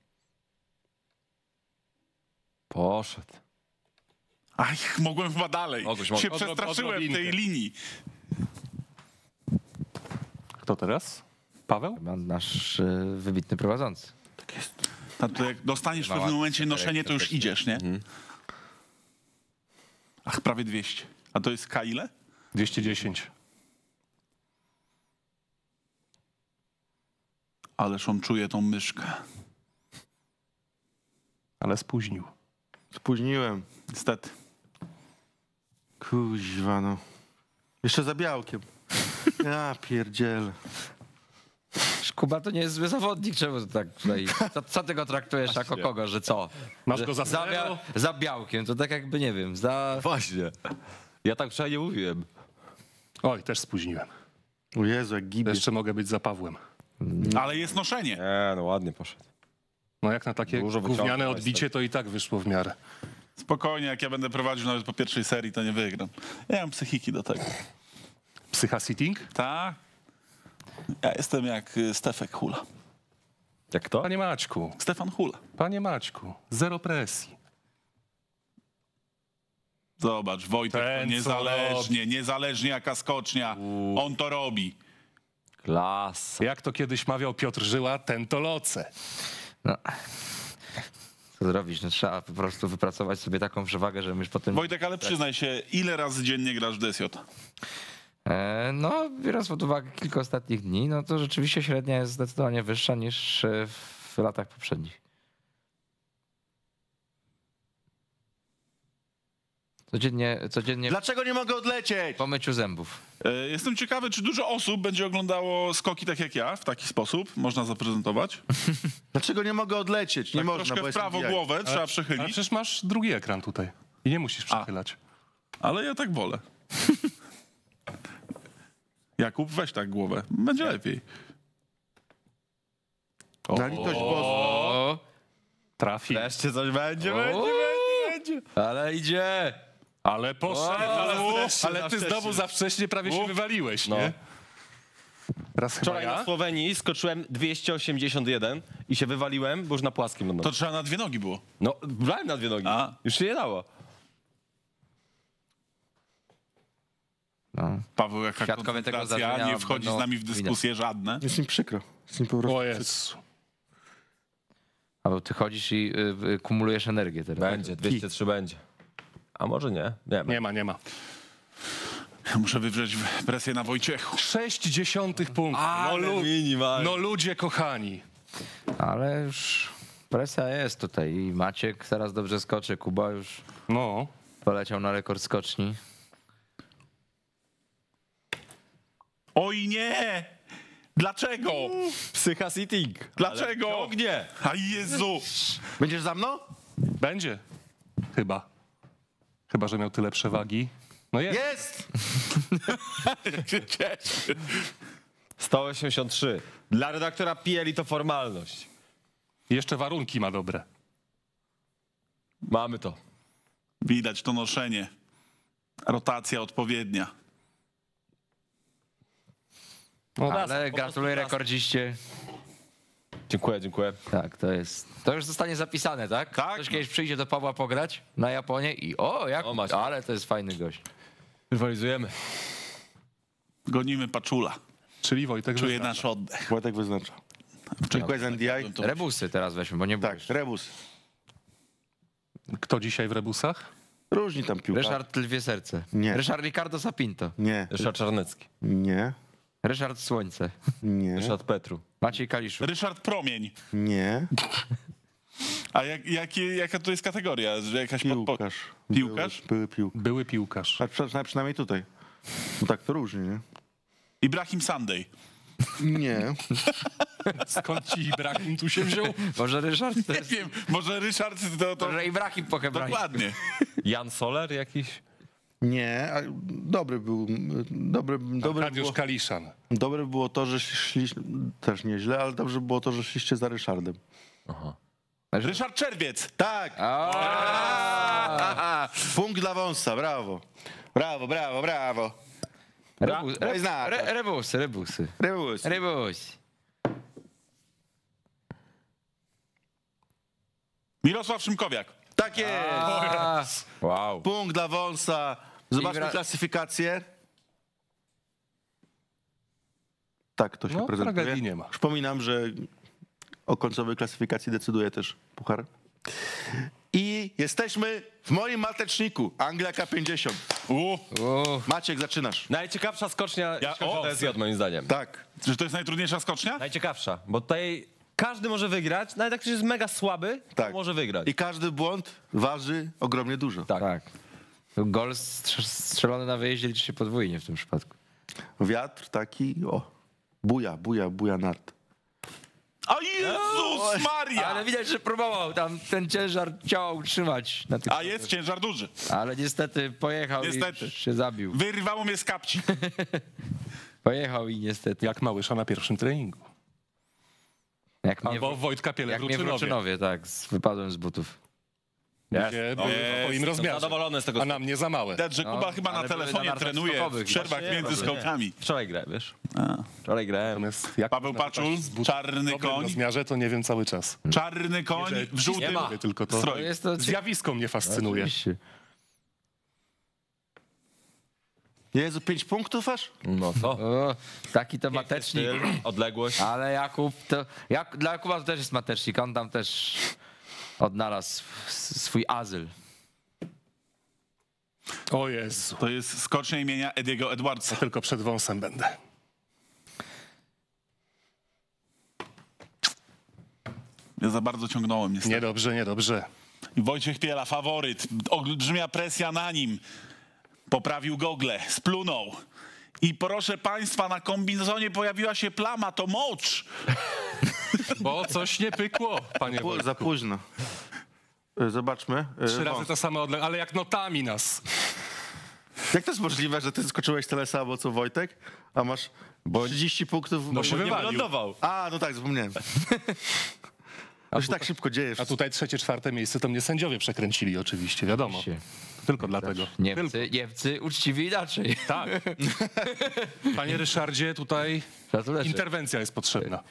poszedł. Aj, mogłem chyba dalej. Mogłeś, mogłeś. się Odro- przestraszyłem w tej odrobinkę. linii. Kto teraz? Paweł? Nasz yy, wybitny prowadzący. A to jak dostaniesz w pewnym momencie noszenie, to już idziesz, nie? Ach, prawie 200. A to jest K ile? 210. Ależ on czuje tą myszkę. Ale spóźnił. Spóźniłem. Niestety. Kuźwa no. Jeszcze za białkiem. Ja pierdzielę. Kuba to nie jest zły zawodnik, czemu to tak tutaj... Co, co ty go traktujesz jako kogo, że co? Masz go za za, zero? za białkiem, to tak jakby, nie wiem, za... Właśnie. Ja tak wczoraj nie mówiłem. Oj, też spóźniłem. O Jezu, jak gibie. Jeszcze mogę być za Pawłem. Ale jest noszenie. Nie, no ładnie poszedł. No jak na takie Dużo gówniane odbicie, to i tak wyszło w miarę. Spokojnie, jak ja będę prowadził nawet po pierwszej serii, to nie wygram. Ja mam psychiki do tego. Psycha sitting? Tak? Ja jestem jak y, Stefek Hula. Jak to? Panie Maćku, Stefan Hula. panie Maćku, zero presji. Zobacz, Wojtek Ten, niezależnie, niezależnie jaka skocznia, on to robi. Klas. Jak to kiedyś mawiał Piotr Żyła, ten to loce. No. Co zrobić? No, trzeba po prostu wypracować sobie taką przewagę, że już potem... Wojtek, ale przyznaj się, ile razy dziennie grasz w DSJ? E, No, biorąc pod uwagę kilka ostatnich dni, no to rzeczywiście średnia jest zdecydowanie wyższa niż e, w latach poprzednich. Codziennie, codziennie Dlaczego nie mogę odlecieć? po myciu zębów. E, Jestem ciekawy, czy dużo osób będzie oglądało skoki tak jak ja, w taki sposób można zaprezentować. Dlaczego nie mogę odlecieć? Nie Tak można, troszkę bo w prawo głowę trzeba Ale przechylić, przecież masz drugi ekran tutaj. I nie musisz przechylać. ale ja tak wolę. Jakub, weź tak głowę, będzie lepiej. Na litość boską. Trafi. Wreszcie coś będzie, O! będzie, będzie, będzie. Ale idzie! Ale poszedł. ale wreszcie ale ty znowu za wcześnie prawie się wywaliłeś, nie? Raz chyba Wczoraj na ja? Słowenii skoczyłem 281 i się wywaliłem, bo już na płaskim To trzeba na dwie nogi było. No, brałem na dwie nogi. A. Już się nie dało. No. Paweł, jaka Świadkowie koncentracja, nie wchodzi z nami w dyskusję żadne. Jest mi przykro. Jest mi po prostu O Jezu. A bo ty chodzisz i y, y, kumulujesz energię teraz. Będzie, 203 będzie. A może nie? Nie, Nie ma, nie ma. Muszę wywrzeć presję na Wojciechu. Sześć dziesiątych punktów. No, lu- minimalnie. no ludzie kochani. Ale już presja jest tutaj i Maciek teraz dobrze skoczy, Kuba już No. poleciał na rekord skoczni. Oj nie! Dlaczego? Psycha Sitting. Dlaczego? Ognie. A Jezu! Będziesz za mną? Będzie. Chyba. Chyba, że miał tyle przewagi. No jest. Jest! Jak się cieszę. 183. Dla redaktora PLI to formalność. Jeszcze warunki ma dobre. Mamy to. Widać to noszenie. Rotacja odpowiednia. No, Ale gratuluję rekordziście. Dziękuję, dziękuję. Tak, to jest. To już zostanie zapisane, tak? Tak. Ktoś kiedyś przyjdzie do Pawła pograć na Japonię i o, jak. O, Maciek. ale to jest fajny gość. Rywalizujemy. Gonimy paczula. Czyli Wojtek Czuję wyznacza. nasz oddech. Wojtek wyznacza. Dziękuję za NDI. Rebusy teraz weźmy, bo nie było. Tak, jeszcze. rebus. Kto dzisiaj w rebusach? Różni tam piłka. Ryszard Lwie Serce. Nie. Ryszard Ricardo Sapinto. Nie, Ryszard Czarnecki. nie, Ryszard Słońce. nie, Ryszard Petru. Maciej Kaliszu. Ryszard Promień. nie. A jak, jakie, jaka to jest kategoria? Że Jakaś podpo- Piłkarz. Piłkarz? Były, były piłkarz. Były piłkarz. A przynajmniej, przynajmniej tutaj. No tak to różni, nie? Ibrahim Sunday. Nie. Skąd ci Ibrahim tu się wziął? Może Ryszard to Nie jest... wiem, może Ryszard to... to... Może Ibrahim po hebrajsku. Dokładnie. Jan Soler jakiś? Nie, a dobry był. Dobry, dobry, Arkadiusz było, Kaliszan. dobre było to, że szliśmy, też nieźle, ale dobrze było to, że szliście za Ryszardem. Ryszard Czerwiec. Tak! Punkt dla wąsa, brawo. Brawo, brawo, brawo. Rebus, re, rebusy, rebusy. Rebus. Rebus. Mirosław Szymkowiak. Tak jest! A, Wow. Punkt dla wąsa. Zobaczmy klasyfikację. Tak to się No, prezentuje. nie ma. Przypominam, że o końcowej klasyfikacji decyduje też puchar. I jesteśmy w moim mateczniku. Anglia K50. U, u, Maciek, zaczynasz. Najciekawsza skocznia Ja- o, o, SJ moim zdaniem. Tak. że to jest najtrudniejsza skocznia? Najciekawsza, bo tutaj każdy może wygrać, nawet jak ktoś jest mega słaby, Tak. to może wygrać. I każdy błąd waży ogromnie dużo. Tak. tak. Gol strz- strzelony na wyjeździe liczy się podwójnie w tym przypadku. Wiatr taki, o, buja, buja, buja nart. A Jezus Maria! Ale widać, że próbował tam ten ciężar ciała utrzymać. Na tych... A jest ciężar duży. Ale niestety pojechał Niestety. i się zabił. Wyrwało mnie z kapci. Pojechał i niestety. Jak Małysza na pierwszym treningu. Jak mnie, Albo Wojtka Piele jak w mnie w Ruczynowie. Tak, z- wypadłem z butów. Gdzie były w twoim rozmiarze. zadowolony z tego A na mnie za małe. Widać, że No, Kuba chyba na ale były telefonie na nartach trenuje skokowych. w przerwach Właśnie, między skokami. Wczoraj grałem, wiesz? Wczoraj grałem. Natomiast jak Paweł można Paczul, grać z butów czarny w dobrym koń. rozmiarze, to nie wiem cały czas. Czarny koń w żółtym ma. Tylko to To stroju. jest to zjawisko mnie fascynuje. Oczywiście. Jezu, pięć punktów aż? No co? O, taki to matecznik. Styl, odległość. Ale Jakub, to, jak, dla Jakuba to też jest matecznik. On tam też odnalazł swój azyl. O Jezu. To jest skocznia imienia Ediego Edwardsa. Tylko przed wąsem będę. Ja za bardzo ciągnąłem niestety. Niedobrze, niedobrze. Wojciech Piela, faworyt. Olbrzymia presja na nim. Poprawił gogle, splunął. I proszę państwa, na kombinezonie pojawiła się plama, to mocz. Bo coś nie pykło, panie Wojtku. za późno. E, Zobaczmy. E, Trzy razy to samo odległość, ale jak notami nas. Jak to jest możliwe, że ty skoczyłeś tyle samo co Wojtek, a masz 30 punktów? Bo się. Wylądował. A, no tak, zapomniałem. To się tak szybko dzieje. A tutaj trzecie, czwarte miejsce to mnie sędziowie przekręcili oczywiście, wiadomo. Tylko dlatego. Tylko. Niemcy, Niemcy uczciwi inaczej. Tak. Panie Ryszardzie, tutaj interwencja jest potrzebna.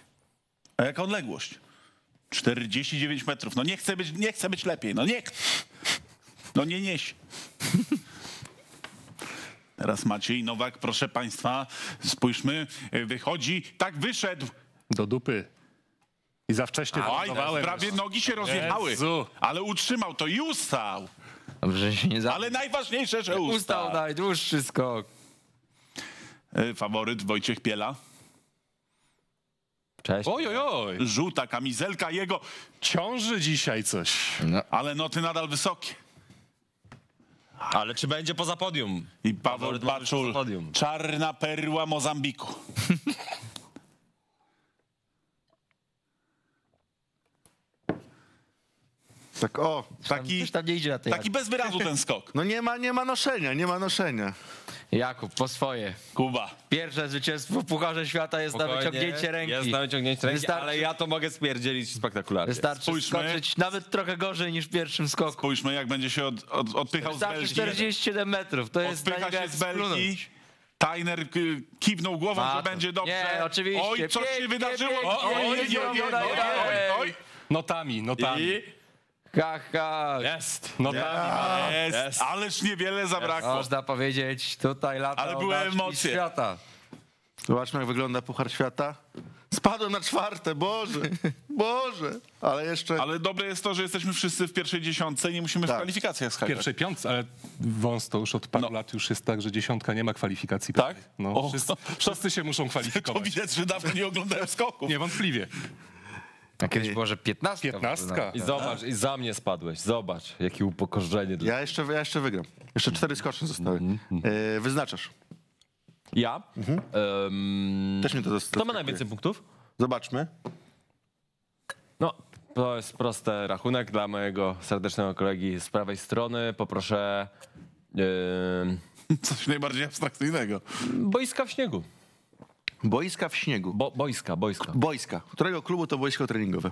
A jaka odległość? 49 metrów. No nie chcę być, nie chcę być lepiej. No nie. No nie nieś. Teraz Maciej Nowak, proszę państwa, spójrzmy, wychodzi, tak wyszedł. Do dupy. I za wcześnie Oj, wylądowałem. prawie nogi się rozjechały, Jezu. ale utrzymał to i ustał. Dobrze, się nie za... Ale najważniejsze, że Ustał ustał. najdłuższy skok. E, Faworyt Wojciech Piela. Cześć. Oj, oj, oj. Żółta kamizelka jego, Ciąży dzisiaj coś. ale noty nadal wysokie. Ale czy będzie poza podium? I Paweł Baczul, czarna perła Mozambiku. Tak o, Taki, tam nie idzie na tej taki bez wyrazu ten skok. no nie ma, nie ma noszenia, nie ma noszenia. Jakub, po swoje. Kuba. Pierwsze zwycięstwo w Pucharze Świata jest na wyciągnięcie ręki. Jest na wyciągnięcie ręki, Wystarczy- ale ja to mogę spierdzielić spektakularnie. Wystarczy Spójrzmy. skoczyć nawet trochę gorzej niż w pierwszym skoku. Spójrzmy, jak będzie się od, od, odpychał z Wystarczy Belgii. 47 metrów. To jest Odpycha się z Belgii. Tajner kiwnął głową, że będzie dobrze. Nie, oczywiście. Oj, coś się wydarzyło. Oj, oj, oj, oj, oj, oj, oj. Notami, notami. I Ha. jest. Notami. Jest, ależ niewiele zabrakło. Można powiedzieć, tutaj lata Ale były emocje. świata. Zobaczmy, jak wygląda Puchar Świata. Spadłem na czwarte, Boże, Boże. Ale jeszcze... Ale dobre jest to, że jesteśmy wszyscy w pierwszej dziesiątce i nie musimy w Tak. kwalifikacjach W skakać. pierwszej piątce, ale wąs to już od paru No. lat już jest tak, że dziesiątka nie ma kwalifikacji. Tak? No, O, wszyscy, to- wszyscy się muszą To kwalifikować. widać, że dawno nie oglądałem skoków. Niewątpliwie. A kiedyś było, że 15. Piętnastka. I zobacz, i za mnie spadłeś. Zobacz, jakie upokorzenie. Dla... Ja jeszcze, ja jeszcze wygram. Jeszcze cztery skoczne zostały. E, wyznaczasz. Ja? Em, Też mnie to Kto ma najwięcej punktów? Zobaczmy. No, to jest prosty rachunek dla mojego serdecznego kolegi z prawej strony. Poproszę em, Coś najbardziej abstrakcyjnego. boiska w śniegu. Boiska w śniegu. Bo, boiska, boiska. Boiska. Którego klubu to boisko treningowe?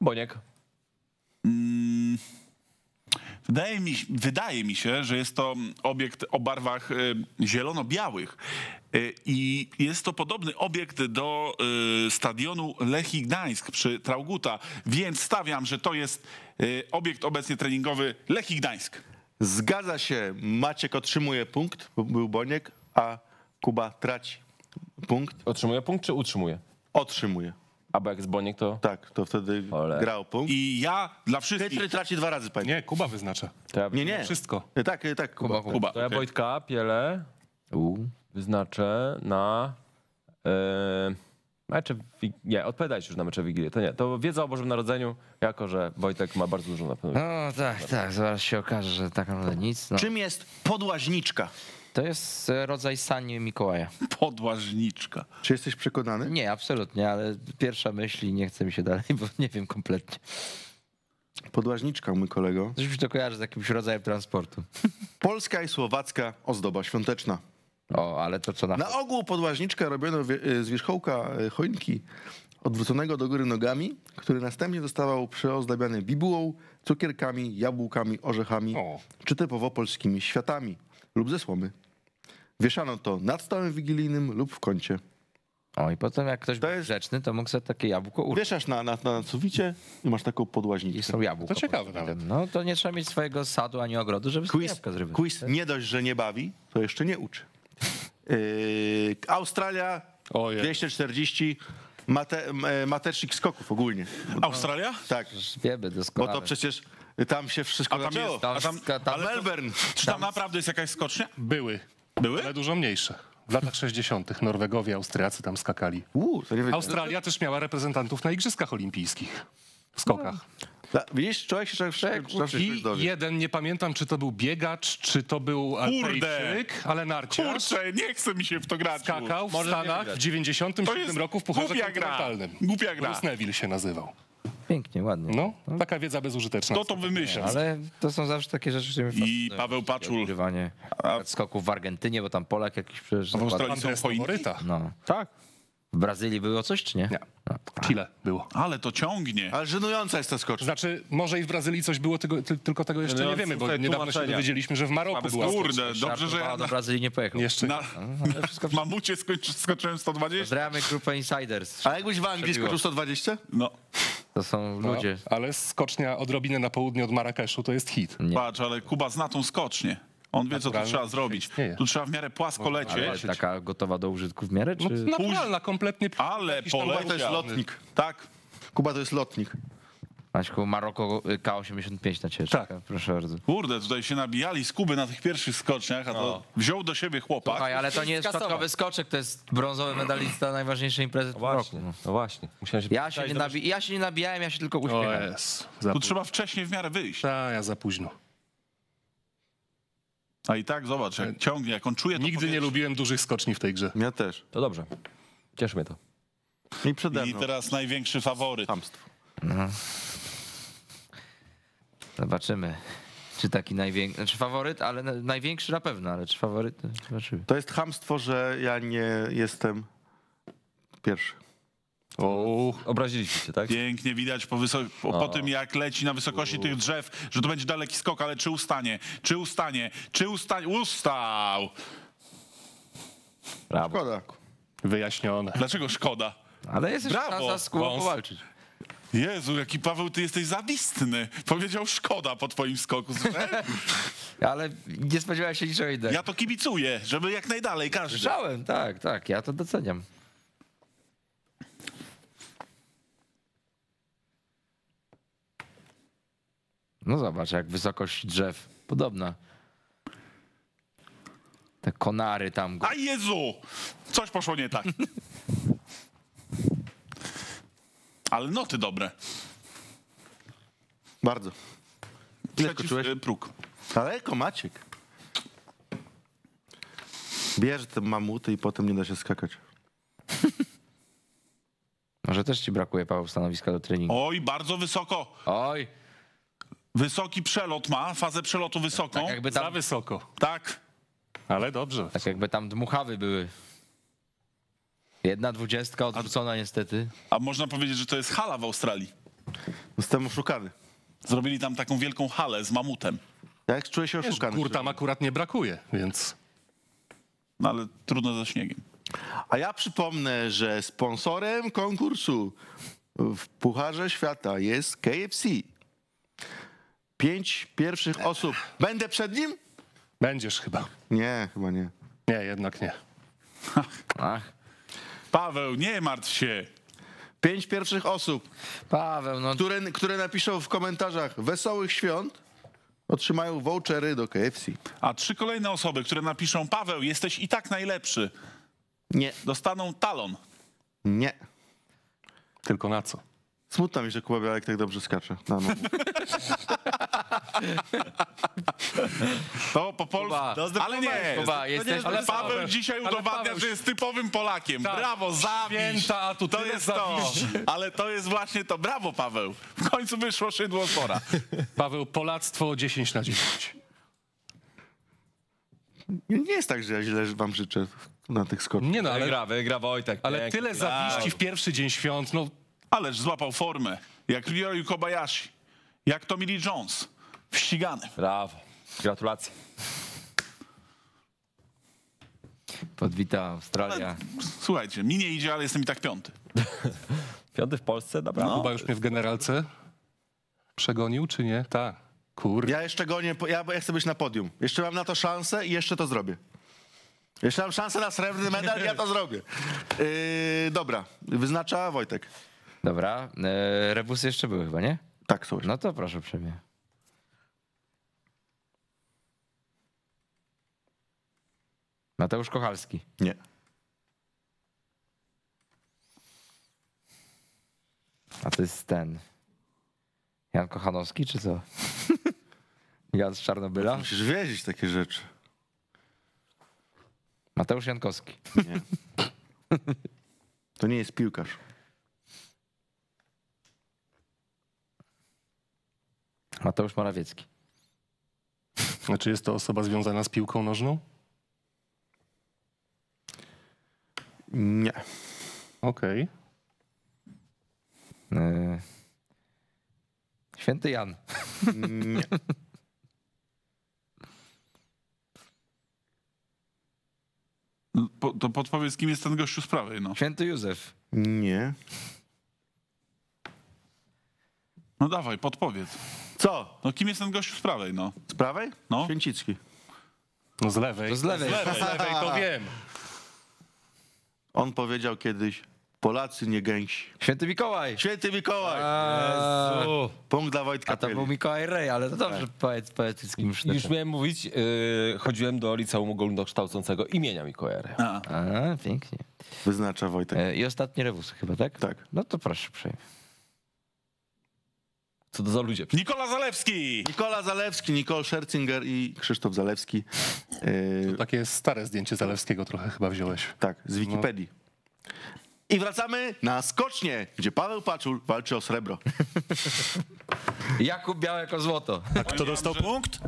Boniek. Wydaje mi, wydaje mi się, że jest to obiekt o barwach y, zielono-białych. Y, I jest to podobny obiekt do y, stadionu Lechii Gdańsk przy Trauguta, więc stawiam, że to jest obiekt obecnie treningowy Lechii Gdańsk. Zgadza się. Maciek otrzymuje punkt, bo był Boniek, a Kuba traci punkt. Otrzymuje punkt czy utrzymuje? Otrzymuje. A bo jak jest Boniek, to... Tak, to wtedy Ole. grał punkt. I ja dla wszystkich... Chytry traci dwa razy, panie. Nie, Kuba wyznacza. To ja, Nie, nie. Wszystko. Tak, tak, Kuba. Kuba, Kuba, To ja okej. Wojtka Piele U. wyznaczę na... E, mecze... Nie, odpowiadajcie już na mecze Wigilii. To nie, to wiedza o Bożym Narodzeniu, jako że Wojtek ma bardzo dużo na pewno. No tak, tak, zaraz się okaże, że tak naprawdę nic. No. Czym jest podłaźniczka? To jest e, rodzaj sani Mikołaja. Podłażniczka. Czy jesteś przekonany? Nie, absolutnie, ale pierwsza myśl i nie chce mi się dalej, bo nie wiem kompletnie. Podłaźniczka, mój kolego. Coś mi się to kojarzy z jakimś rodzajem transportu. Polska i słowacka ozdoba świąteczna. O, ale to co na... Na ogół podłaźniczkę robiono e, z wierzchołka e, choinki odwróconego do góry nogami, który następnie zostawał przyozdabiany bibułą, cukierkami, jabłkami, orzechami, O. czy typowo polskimi światami lub ze słomy. Wieszano to nad stołem wigilijnym lub w kącie. O, i potem jak ktoś To był jest- grzeczny, to mógł sobie takie jabłko urwać. Wieszasz na, na, na suficie i masz taką I podłaźniczkę. są jabłka. To ciekawe nawet. No to nie trzeba mieć swojego sadu ani ogrodu, żeby sobie Quiz, jabłka zrywać. quiz nie dość, że nie bawi, to jeszcze nie uczy. Yy, Australia Ojej. 240, mate, e, matecznik skoków ogólnie. Australia? Tak, Wiemy bo doskonale. to przecież tam się wszystko A tam zaczęło. jest- Tam, A tam- tam, ale Melbourne. Czy tam naprawdę jest jakaś skocznia? Były, Były? ale dużo mniejsze. W latach 60. Norwegowie, Austriacy tam skakali. Australia też miała reprezentantów na Igrzyskach Olimpijskich w skokach. Da- Widzisz, człowiek się człowiek, Człowiek człowiek, człowiek I dowie. jeden, nie pamiętam, czy to był biegacz, czy to był alpejczyk, ale narciarz. Kurczę, nie chce mi się w to grać. Skakał w nie Stanach w 97 To jest roku w Pucharze głupia gra. kontynentalnym. Głupia gra. Bruce Neville się nazywał. Pięknie, ładnie. No, taka wiedza bezużyteczna. Kto to wymyśla? Ale to są zawsze takie rzeczy, które mnie I. Paweł Paczul. Odgrywanie skoków w Argentynie, bo tam Polak jakiś przecież... W Australii są? Faworyta. No. Tak. W Brazylii było coś, czy nie? Nie. Chile było. Ale to ciągnie. Ale żenująca jest ta skocznia. Znaczy, może i w Brazylii coś było, tego, ty, tylko tego jeszcze nie No, wiemy, bo niedawno się dowiedzieliśmy, że w Maroku była Kurde, dobrze, że ja do Brazylii nie pojechał. Jeszcze na, na mamucie skończy, skoczyłem 120. Pozdrawiamy grupę Insiders. A jakbyś w Anglii skoczył 120? No, To są No, ludzie. ale skocznia odrobinę na południe od Marrakeszu to jest hit. Nie. patrz, ale Kuba zna tą skocznię. On wie, co tu trzeba zrobić. Tu trzeba w miarę płasko Ale lecieć, taka gotowa do użytku w miarę, No, czy... naturalna, kompletnie. ale poleciał. To jest lotnik. Tak. Kuba to jest lotnik. Maćku, Maroko y, K85 na ciebie Tak. czeka, proszę bardzo. Kurde, tutaj się nabijali z Kuby na tych pierwszych skoczniach, a to wziął do siebie chłopak. Słuchaj, ale to nie jest przypadkowy skoczek, to jest brązowy medalista najważniejszej imprezy w tym roku. Właśnie, No. no właśnie. Musiałem się Ja się, nie nabi- ja się nie nabijałem, ja się tylko O uśmiechałem. jest. Za Tu trzeba wcześniej w miarę wyjść. Ta, ja za późno. A i tak, zobacz, jak ciągnie, jak on czuje to Nigdy nie lubiłem dużych skoczni w tej grze. Ja też. To dobrze. Cieszy mnie to. I przede I teraz największy faworyt. Chamstwo. Zobaczymy. Czy taki największy, znaczy faworyt, ale na- największy na pewno, ale czy faworyt? to Zobaczymy. To jest chamstwo, że ja nie jestem pierwszy. O, Obraziliście się, tak? Pięknie widać po, wysok- po, po tym, jak leci na wysokości tych drzew, że to będzie daleki skok, ale czy ustanie? Czy ustanie? Czy ustanie? Ustał! Brawo. Szkoda. wyjaśnione. Dlaczego szkoda? Ale jest jeszcze Brawo, szansa z Kubą wąs. powalczyć. Jezu, jaki Paweł, ty jesteś zawistny. Powiedział szkoda po twoim skoku. Ale nie spodziewałem się niczego innego. Ja to kibicuję, żeby jak najdalej każdy. Słyszałem, tak, tak, ja to doceniam. No zobacz, jak wysokość drzew. Podobna. Te konary tam. A Jezu! Coś poszło nie tak. Ale noty dobre. Bardzo. Ile Przeciw, skoczyłeś? y, próg. Daleko, Maciek. Bierz te mamuty i potem nie da się skakać. Może też ci brakuje, Paweł, stanowiska do treningu. Oj, bardzo wysoko. Oj, Wysoki przelot ma, fazę przelotu wysoką. tak jakby Za tam, wysoko, Tak. ale dobrze. tak jakby tam dmuchawy były. Jedna dwudziestka odwrócona niestety. A można powiedzieć, że to jest hala w Australii. Jestem oszukany. Zrobili tam taką wielką halę z mamutem. Jak czuję się Wiesz, oszukany? gór tam akurat nie brakuje, więc No ale trudno ze śniegiem. A ja przypomnę, że sponsorem konkursu w Pucharze Świata jest KFC. Pięć pierwszych osób. Będę przed nim? będziesz chyba. Nie, chyba nie. Nie, jednak nie. Ach, Paweł, nie martw się. Pięć pierwszych osób, Paweł, no które, które napiszą w komentarzach wesołych świąt, otrzymają vouchery do KFC. A trzy kolejne osoby, które napiszą Paweł, jesteś i tak najlepszy, Nie, dostaną talon. nie. Tylko na co? Smutno mi, że Kuba Białek tak dobrze skacze. No, no. To po polsku. Ale nie. Kuba, jesteś Ale. Paweł dzisiaj udowadnia, Paweł- że jest typowym Polakiem. Tak. Brawo, zawiść. Święta, a tu to tyle jest to. zawiści. Ale to jest właśnie to. Brawo, Paweł. W końcu wyszło szydło spora. Paweł, Polactwo 10 na 10. Nie nie jest tak, że ja źle wam życzę na tych skoczach. Nie no, ale, Wygra, wygra Wojtek. ale pięknie. tyle zawiści w pierwszy dzień świąt, no Ależ złapał formę. Jak Ryoyu Kobayashi. Jak Tommy Lee Jones. W ściganym. Brawo. Gratulacje. Podwita Australia. Słuchajcie, mi nie idzie, ale jestem i tak piąty. Piąty w Polsce, dobra. No. Kuba już mnie w generalce przegonił, czy nie? Tak. Kurde. Ja jeszcze gonię, ja, ja chcę być na podium. Jeszcze mam na to szansę i jeszcze to zrobię. Jeszcze mam szansę na srebrny medal i ja to zrobię. Yy, dobra, wyznacza Wojtek. Dobra, e, rebusy jeszcze były chyba, nie? Tak, są. No to proszę przemie. Mateusz Kochalski. Nie. A to jest ten. Jan Kochanowski, czy co? Jan z Czarnobyla? Musisz wiedzieć takie rzeczy. Mateusz Jankowski. Nie. To nie jest piłkarz. Mateusz Morawiecki. Znaczy jest to osoba związana z piłką nożną? Nie. Okej. E, Święty Jan. Nie. Po, to podpowiedz, kim jest ten gościu z prawej, no. Święty Józef. Nie. No dawaj, podpowiedz. Co? No kim jest ten gościu z prawej, no? Z prawej? No. Święcicki. No z lewej. To z lewej. Z lewej to wiem. On powiedział kiedyś, Polacy nie gęsi. Święty Mikołaj. Święty Mikołaj! A, Punkt dla Wojtka a to Pieli. był Mikołaj Rej, ale to dobrze poet, poetyckim Już sztytem. miałem mówić, yy, chodziłem do liceum ogólnokształcącego imienia Mikołaja. Reja. A. A, pięknie. Wyznacza Wojtek. E, I ostatni rewus chyba, tak? Tak. No to proszę przejmie. Co to za ludzie? Nikola Zalewski! Nikola Zalewski, Nicole Scherzinger i Krzysztof Zalewski. Yy, Takie stare zdjęcie Zalewskiego trochę chyba wziąłeś. tak, z Wikipedii. I wracamy na skocznie, gdzie Paweł Paczul walczy o srebro. Jakub Białek o złoto. Kto dostał punkt?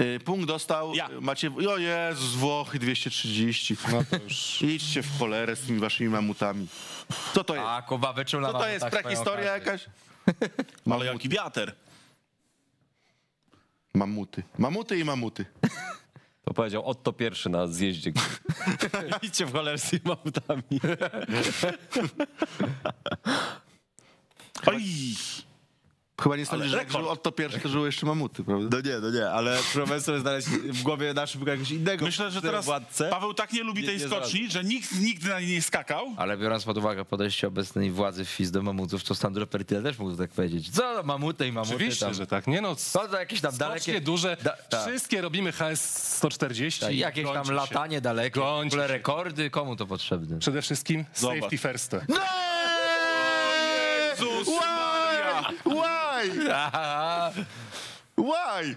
Y, Punkt dostał Ja. macie... O Jezus, Włochy 230. No to już... Idźcie w cholerę z tymi waszymi mamutami. Co to jest? A Kuba wyczuł na Co to jest? swoją Prehistoria jakaś? Ale jaki wiater. Mamuty. Mamuty i mamuty. To powiedział Otto pierwszy na zjeździe. Idźcie w cholerę z tymi mamutami. Oj! Chyba nie sądzisz, że jak rekord. żył Otto pierwszy, to żyły jeszcze mamuty, prawda? No nie, no nie, ale sobie znaleźć w głowie naszym jakiegoś innego Myślę, że teraz władcę. Paweł tak nie lubi Nie- tej nie skoczni, że nikt nigdy na niej nie skakał. Ale biorąc pod uwagę podejście obecnej władzy FIS do mamutów, to Sandro Pertile też mógł tak powiedzieć. Co no, mamuty i mamuty Oczywiście, tam. że tak. Nie no, Co to jakieś tam dalekie... duże, Da- tak. wszystkie robimy HS 140. Tak, i jakieś tam się. latanie dalekie, w rekordy, komu to potrzebne? Przede wszystkim Zobacz. safety first. Jezus Why? Why? Why?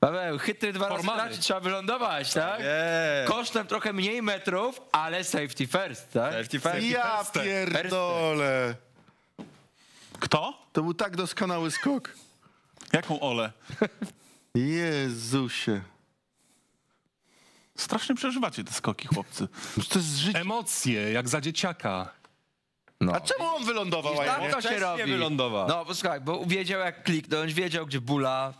Paweł, chytry dwa razy Formalny. tracić, trzeba wylądować, tak? Nie. Kosztem trochę mniej metrów, ale safety first, tak? Safety first. Ja pierdolę. Kto? To był tak doskonały skok. Jaką Olę? Jezusie. Strasznie przeżywacie te skoki, chłopcy. To jest życie. Emocje, jak za dzieciaka. No. A czemu on wylądował? ja Tak nie? to się robi. wylądował. No, posłuchaj, bo wiedział jak kliknąć, wiedział gdzie bula.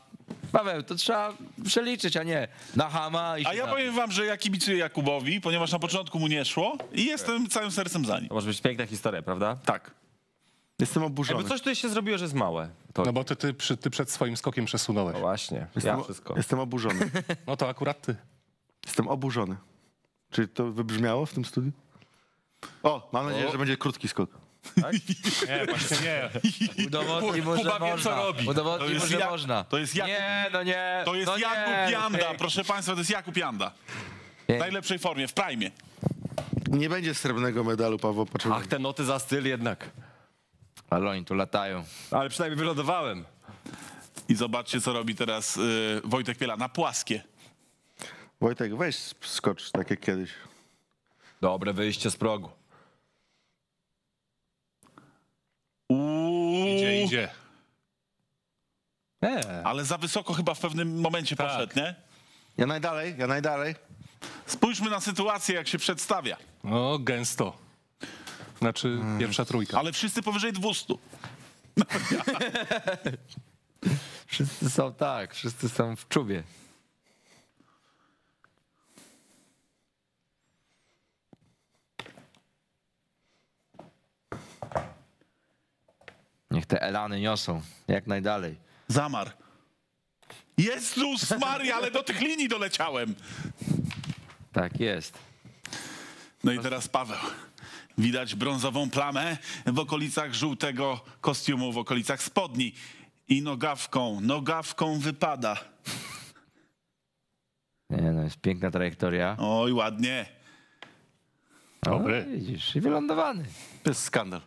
Paweł, to trzeba przeliczyć, a nie na hama i A ja na- powiem wam, że ja kibicuję Jakubowi, ponieważ na początku mu nie szło i jestem całym sercem za nim. To może być piękna historia, prawda? Tak. Jestem Jakby oburzony. coś tutaj się zrobiło, że jest małe. To No bo ty, ty, przy, ty przed swoim skokiem przesunąłeś. no właśnie, ja Jestem, wszystko. jestem oburzony. No to akurat ty. Jestem oburzony. Czy to wybrzmiało w tym studiu? O, mam nadzieję, że będzie krótki skok. Nie, właśnie nie. Udowodnij mu, że Kuba wie, co można. robi. To Udowodnij mu, jest że Jak- można. to jest Jakub- Nie, no nie. To jest no Jakub nie, Janda, proszę państwa, to jest Jakub Janda. W najlepszej formie, w prime. Nie będzie srebrnego medalu, Paweł. Ach, te noty za styl jednak. Ale oni tu latają. Ale przynajmniej wylądowałem. I zobaczcie, co robi teraz y, Wojtek Piela na płaskie. Wojtek, weź skocz tak jak kiedyś. Dobre wyjście z progu. Uuu, Idzie, idzie. Nie. ale za wysoko chyba w pewnym momencie Tak. poszedł, nie? Ja najdalej, ja najdalej. Spójrzmy na sytuację, jak się przedstawia. No, gęsto. Znaczy, pierwsza trójka. Ale wszyscy powyżej 200. Wszyscy są tak, wszyscy są w czubie. Te elany niosą jak najdalej. Zamar. Jezus Maria, ale do tych linii doleciałem. Tak jest. No i teraz Paweł. Widać brązową plamę w okolicach żółtego kostiumu, w okolicach spodni. I nogawką, nogawką wypada. Nie, no jest piękna trajektoria. Oj, ładnie. O, Dobry. widzisz, i wylądowany. To jest skandal.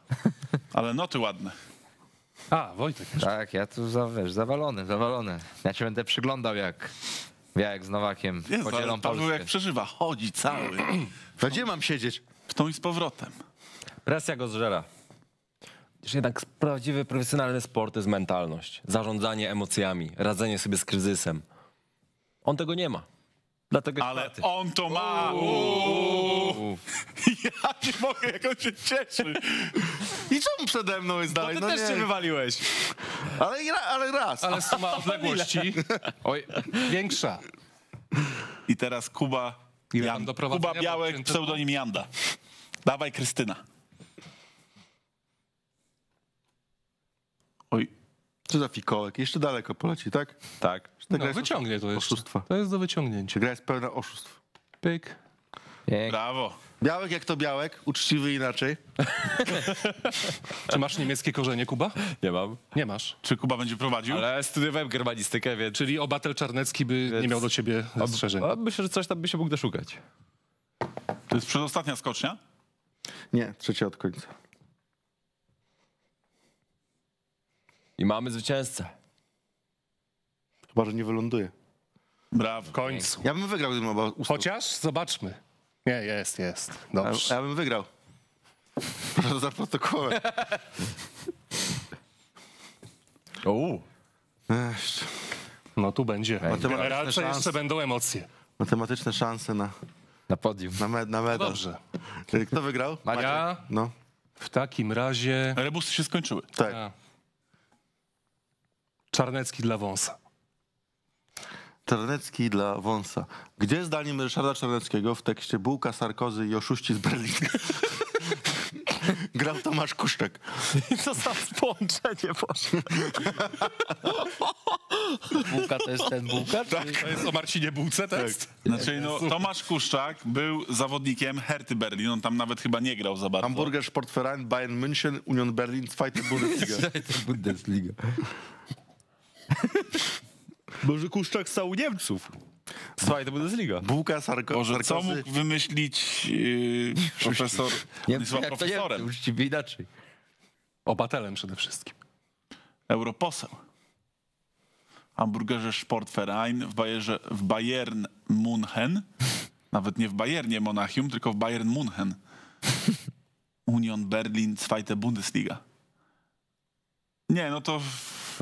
Ale noty ładne. A, Wojtek. Tak, ja tu za, wiesz, zawalony, zawalony. Ja ci będę przyglądał jak Białek z Nowakiem Jezu, podzielą ale Paweł jak przeżywa, chodzi cały. Gdzie mam siedzieć? W tą i z powrotem. Presja go zżera. Przecież jednak prawdziwy profesjonalny sport to jest mentalność, zarządzanie emocjami, radzenie sobie z kryzysem. On tego nie ma. Dlatego Ale on to ma. Uuu. Ja nie mogę, jak on się cieszy. I czemu przede mną jest dalej? Ty No też się nie. wywaliłeś. Ale, ale raz. Ale suma odległości Oj, większa. I teraz Kuba, Ile Jan, do Kuba Białek, pseudonim Janda. Dawaj, Krystyna. Oj, Co za fikołek? Jeszcze daleko poleci, tak? Tak. No, jest wyciągnie to jeszcze. Oszustwa. To jest do wyciągnięcia. Gra jest pełna oszustw? Pyk. Pięknie. brawo. Białek jak to białek, uczciwy inaczej. Czy masz niemieckie korzenie, Kuba? Nie mam. Nie masz. Czy Kuba będzie prowadził? Ale studiowałem germanistykę, więc... Czyli obatel Czarnecki by nie miał do ciebie zastrzeżeń. Myślę, że coś tam by się mógł doszukać. To jest przedostatnia skocznia? Nie, trzecia od końca. I mamy zwycięzcę. Chyba, że nie wyląduje. Brawo. W końcu. Ja bym wygrał, gdybym oba ustał. Chociaż zobaczmy. Nie, jest, jest. Ja, Dobrze. ja bym wygrał. Proszę za protokołem. Uuu. Ech, No tu będzie. Generalce szanse. jeszcze będą emocje. matematyczne szanse na, Na podium. na, med, na medal. Dobrze. Kto wygrał? Ja No, w takim razie... Rebusy się skończyły. tak. A. Czarnecki dla wąsa. Czarnecki dla wąsa. Gdzie zdaniem Ryszarda Czarneckiego w tekście Bułka, Sarkozy i oszuści z Berlina grał Tomasz Kuszczak? Co za połączenie, Boże. Bułka to jest ten bułka? Czy... To jest o Marcinie Bułce tekst? Znaczy, no, Tomasz Kuszczak był zawodnikiem Herty Berlin. On tam nawet chyba nie grał za bardzo. Hamburger Sportverein, Bayern München, Union Berlin, Zweite Bundesliga. Bundesliga. Może Kuszczak stał u Niemców. Słuchaj, to Bundesliga. Bułka, Sarko, Boże, co Sarkozy. mógł wymyślić yy, profesor? Nie, chyba jak to nie, profesorem. uczciwie inaczej. Obatelem przede wszystkim. Europoseł. Hamburgerze Sportverein w, Bayerze, w Bayern Munchen. Nawet nie w Bayernie Monachium, tylko w Bayern Munchen. Union Berlin, Zweite Bundesliga. Nie, no to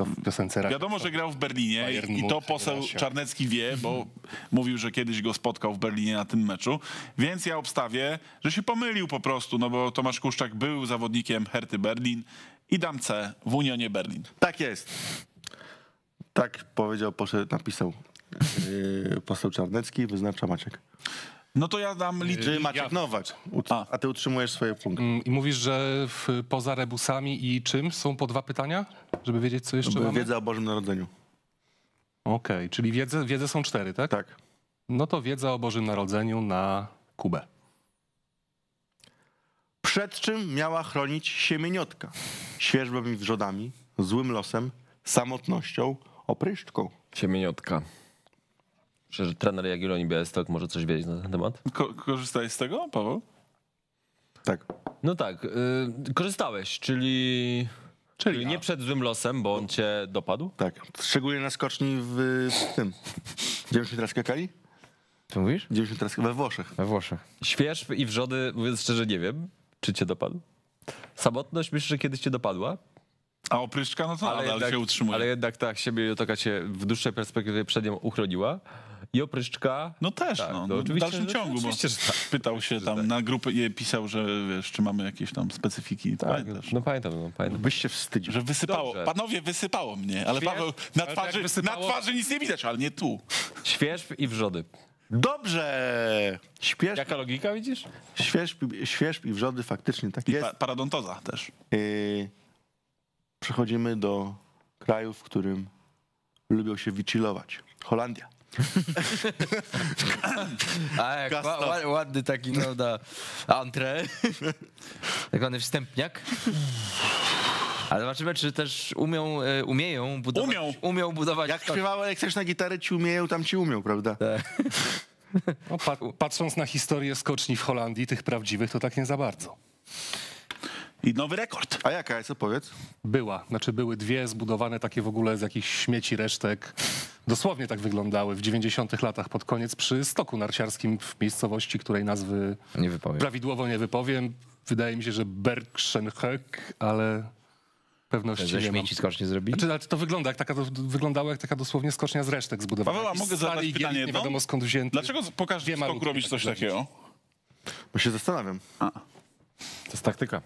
To w piosence wiadomo, że grał w Berlinie Bayern i to poseł Rasia. Czarnecki wie, bo mówił, że kiedyś go spotkał w Berlinie na tym meczu. Więc ja obstawię, że się pomylił po prostu, no bo Tomasz Kuszczak był zawodnikiem Herty Berlin i dam C w Unionie Berlin. Tak jest. Tak powiedział, poszedł, napisał yy, poseł Czarnecki, wyznacza Maciek. No to ja dam liczbę. Czyli Maciek ja- Nowak. A. a ty utrzymujesz swoje punkty. Mm, I mówisz, że w, poza rebusami i czym są po dwa pytania? Żeby wiedzieć, co jeszcze mamy? Wiedza o Bożym Narodzeniu. Okej, czyli wiedzę, wiedzę są cztery, tak? Tak. No to wiedza o Bożym Narodzeniu na Kubę. Przed czym miała chronić siemieniotka? Świeżbą i wrzodami, złym losem, samotnością, opryszczką. Siemieniotka. Że trener Jagiellonii Białystok może coś wiedzieć na ten temat. Ko- korzystaj z tego, Paweł? Tak. No tak, y, korzystałeś, czyli, czyli ja. nie przed złym losem, bo on cię dopadł. Tak. Szczególnie na skoczni w, w tym. Gdzie myśmy teraz skakali? Co mówisz? Gdzie myśmy teraz we Włoszech. We Włoszech. Świeżb i wrzody, mówiąc szczerze, nie wiem, czy cię dopadł. Samotność myślę, że kiedyś cię dopadła, A opryszczka, no to nadal się utrzymuje. ale jednak tak, siebie otoka cię w dłuższej perspektywie przed nią uchroniła. I opryszczka. No też, Tak, no, no, w oczywiście, dalszym że- ciągu, bo oczywiście, że tak. pytał się tam na grupę i pisał, że wiesz, czy mamy jakieś tam specyfiki. Tak, Pamiętasz? no pamiętam, no pamiętam. Byś się wstydził. Że wysypało. Dobrze. Panowie, wysypało mnie, ale Paweł, na ale tak twarzy, na twarzy nic nie widać, ale nie tu. Świeżb i wrzody. Dobrze! Jaka logika widzisz? świeżb, świeżb i wrzody faktycznie tak I jest. pa- paradontoza też. Yy, przechodzimy do kraju, w którym lubią się wychillować. Holandia. A jak ła, ła, ładny taki, no, na antre. tak zwany wstępniak. Ale zobaczymy, czy też umią, e, umieją budować. Umią. Umią budować. Jak skok. śpiewały, jak chcesz na gitarę, ci umieją, tam ci umią, prawda? No, pa, patrząc na historię skoczni w Holandii, tych prawdziwych, to tak nie za bardzo. I nowy rekord. A jaka jest, opowiedz? Była, znaczy były dwie zbudowane takie w ogóle z jakichś śmieci, resztek. Dosłownie tak wyglądały w 90 latach pod koniec przy stoku narciarskim w miejscowości, której nazwy Nie wypowiem. prawidłowo nie wypowiem. Wydaje mi się, że Bergschenhöck, ale pewności Ze nie mam. śmieci skocznie zrobili? Znaczy, ale to wygląda jak taka, wyglądało jak taka dosłownie skocznia z resztek zbudowana. Paweł, a Jakiś mogę stary zadać pytanie Nie jedno? wiadomo skąd wzięty. Dlaczego po każdym Dwie malutkie robić coś takie takiego? Bo się zastanawiam. To jest taktyka.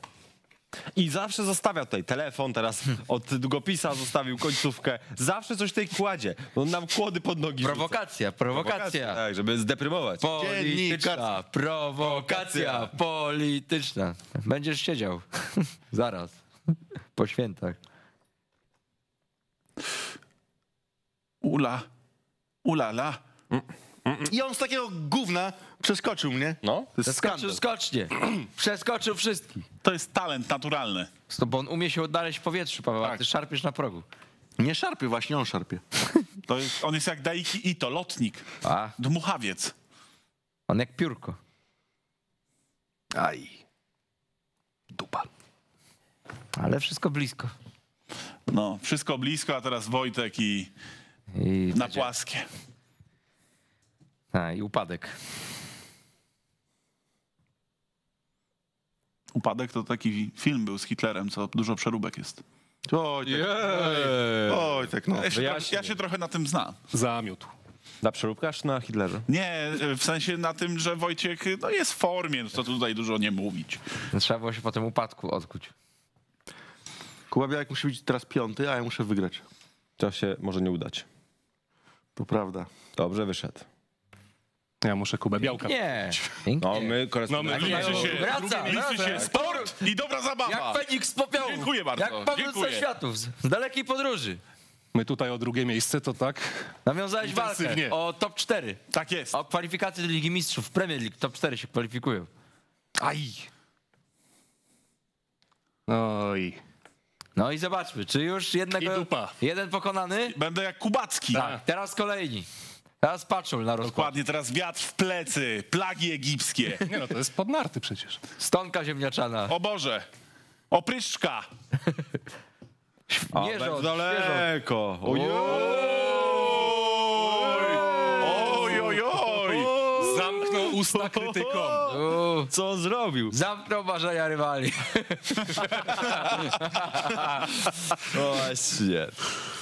I zawsze zostawia tutaj telefon, teraz od długopisa zostawił końcówkę. Zawsze coś tutaj kładzie. On nam kłody pod nogi. Prowokacja, prowokacja. Tak, żeby zdeprymować. Polityczna, prowokacja polityczna. Będziesz siedział. Zaraz. Po świętach. Ula. Ula la. I on z takiego gówna przeskoczył mnie. No. To jest Przeskoczył skandal. skocznie. Przeskoczył wszystkich. To jest talent naturalny. To, bo on umie się odnaleźć w powietrzu, Paweł, a Tak. ty szarpiesz na progu. Nie szarpie, właśnie on szarpie. To jest, on jest jak Daiki Ito, lotnik. A, Dmuchawiec. on jak piórko. Aj. Dupa. Ale wszystko blisko. No, wszystko blisko, a teraz Wojtek i I, na płaskie. a, I upadek. Upadek to taki film był z Hitlerem, co dużo przeróbek jest. Wojtek, Wojtek no. Ja się, Wyjaśnij. ja się trochę na tym znam. Zamiótł. Na przeróbkach na Hitlerze? Nie, w sensie na tym, że Wojciech no, jest w formie, no to tutaj dużo nie mówić. Trzeba było się po tym upadku odkuć. Kuba Białek musi być teraz piąty, a ja muszę wygrać. To się może nie udać. To prawda. Dobrze, wyszedł. Ja muszę Kubę Białka. Nie. No, my. No, my- Liczy się, Wraca, liczy się sport i dobra zabawa. Jak Feniks z popiołu. Dziękuję bardzo. Jak Paweł Dziękuję. ze światów. Z dalekiej podróży. My tutaj o drugie miejsce to tak. Nawiązałeś walkę o top 4. Tak jest. O kwalifikacje do Ligi Mistrzów. Premier League top 4 się kwalifikują. Aj. Oj. No i zobaczmy, czy już jednego, I dupa. jeden pokonany? Będę jak Kubacki. Tak, teraz kolejni. Teraz patrzą na rozkład. Dokładnie, teraz wiatr w plecy, plagi egipskie. Nie no, to jest pod narty przecież. Stonka ziemniaczana. O Boże, opryszczka. Mierzą, daleko. Oj, oj, oj, oj. Zamknął usta krytykom. Co on zrobił? Zamknął marzenia rywali. Właśnie.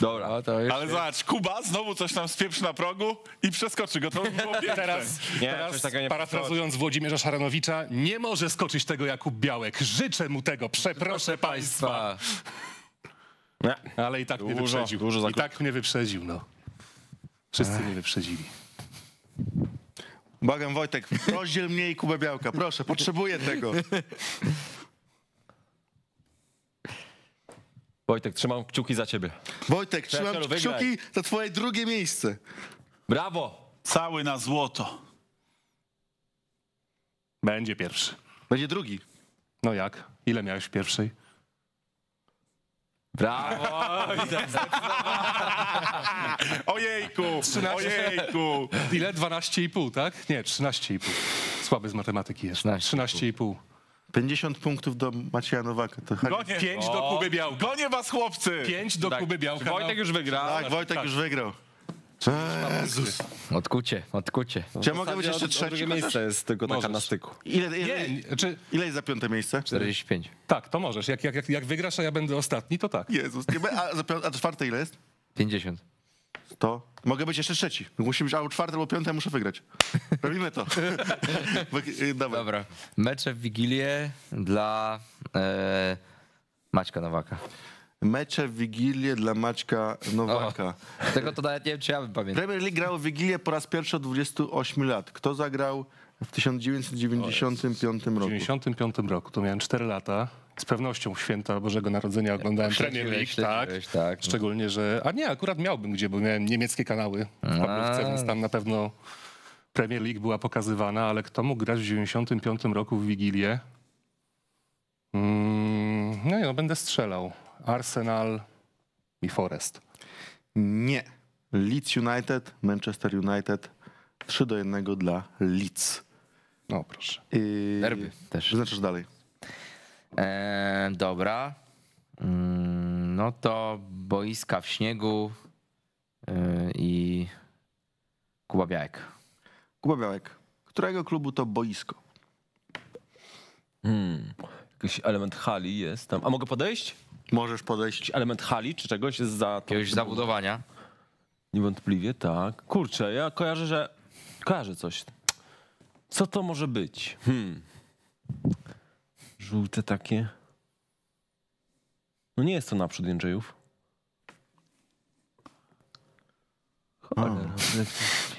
Dobra. No to już Ale zobacz, Kuba znowu coś tam spieprzy na progu i przeskoczy go. To by było piękne. Teraz, Nie, teraz takiego nie parafrazując Włodzimierza Szaranowicza, nie może skoczyć tego Jakub Białek. Życzę mu tego, przeproszę państwa. Nie. Ale i tak mnie Dużo, wyprzedził. dużo I zakup- tak mnie wyprzedził, no. Wszyscy mnie wyprzedzili. Błagam Wojtek, rozdziel mnie i Kubę Białka, proszę, potrzebuję tego. Wojtek, trzymam kciuki za ciebie. Wojtek, trzymam Przyjacielu, wygraj. kciuki za twoje drugie miejsce. Brawo! Cały na złoto. Będzie pierwszy. Będzie drugi. No jak? Ile miałeś w pierwszej? Brawo! Ojejku, ojejku. Ile? 12,5, tak? Nie, 13,5. Słaby z matematyki jest. 13,5. 13,5. 50 punktów do Macieja Nowaka. To Gonię, 5 do Kuby Białka. gonię was, chłopcy. 5 do Kuby Białka. Wojtek już wygrał. Tak, Wojtek już wygrał. Jezus. Odkucie, odkucie. Czy ja mogę być jeszcze O- o trzeci? drugie miejsce jest tylko taka na styku. Ile, ile, Nie, znaczy, ile jest za piąte miejsce? 45. tak, to możesz. Jak, jak, jak, jak wygrasz, a ja będę ostatni, to tak. Jezus, nie, a, za pią- a czwarte ile jest? 50. To mogę być jeszcze trzeci. Musi być albo czwarte, albo piąte, ja muszę wygrać. Robimy to. Wy- Dawaj. Dobra. Mecze w Wigilię dla e, Maćka Nowaka. Mecze w Wigilię dla Maćka Nowaka. Tego to nawet nie wiem, czy ja bym pamiętał. Premier League grał w Wigilię po raz pierwszy od 28 lat. Kto zagrał w 1995 W roku? 95 roku, to miałem 4 lata. Z pewnością święta Bożego Narodzenia oglądałem Premier League, tak. śledziłeś, tak. Szczególnie, że... A nie, akurat miałbym gdzie, bo miałem niemieckie kanały w kablówce, więc tam na pewno Premier League była pokazywana, ale kto mógł grać w 95 roku w Wigilię? Mm, no nie, no będę strzelał. Arsenal i Forest. Nie. Leeds United, Manchester United. 3 do 1 dla Leeds. No proszę. Yy, Derby też. Wyznaczasz dalej. E, dobra. Mm, no to boiska w śniegu e, i Kuba Białek. Kuba Białek. Którego klubu to boisko? Hmm. Jakiś element hali jest tam. A mogę podejść? Możesz podejść. Element hali czy czegoś jest za? Jakiegoś zabudowania. Niewątpliwie, tak. Kurczę, ja kojarzę, że... Kojarzę coś. Co to może być? Hmm. Żółte takie... No nie jest to naprzód Jędrzejów. Cholera.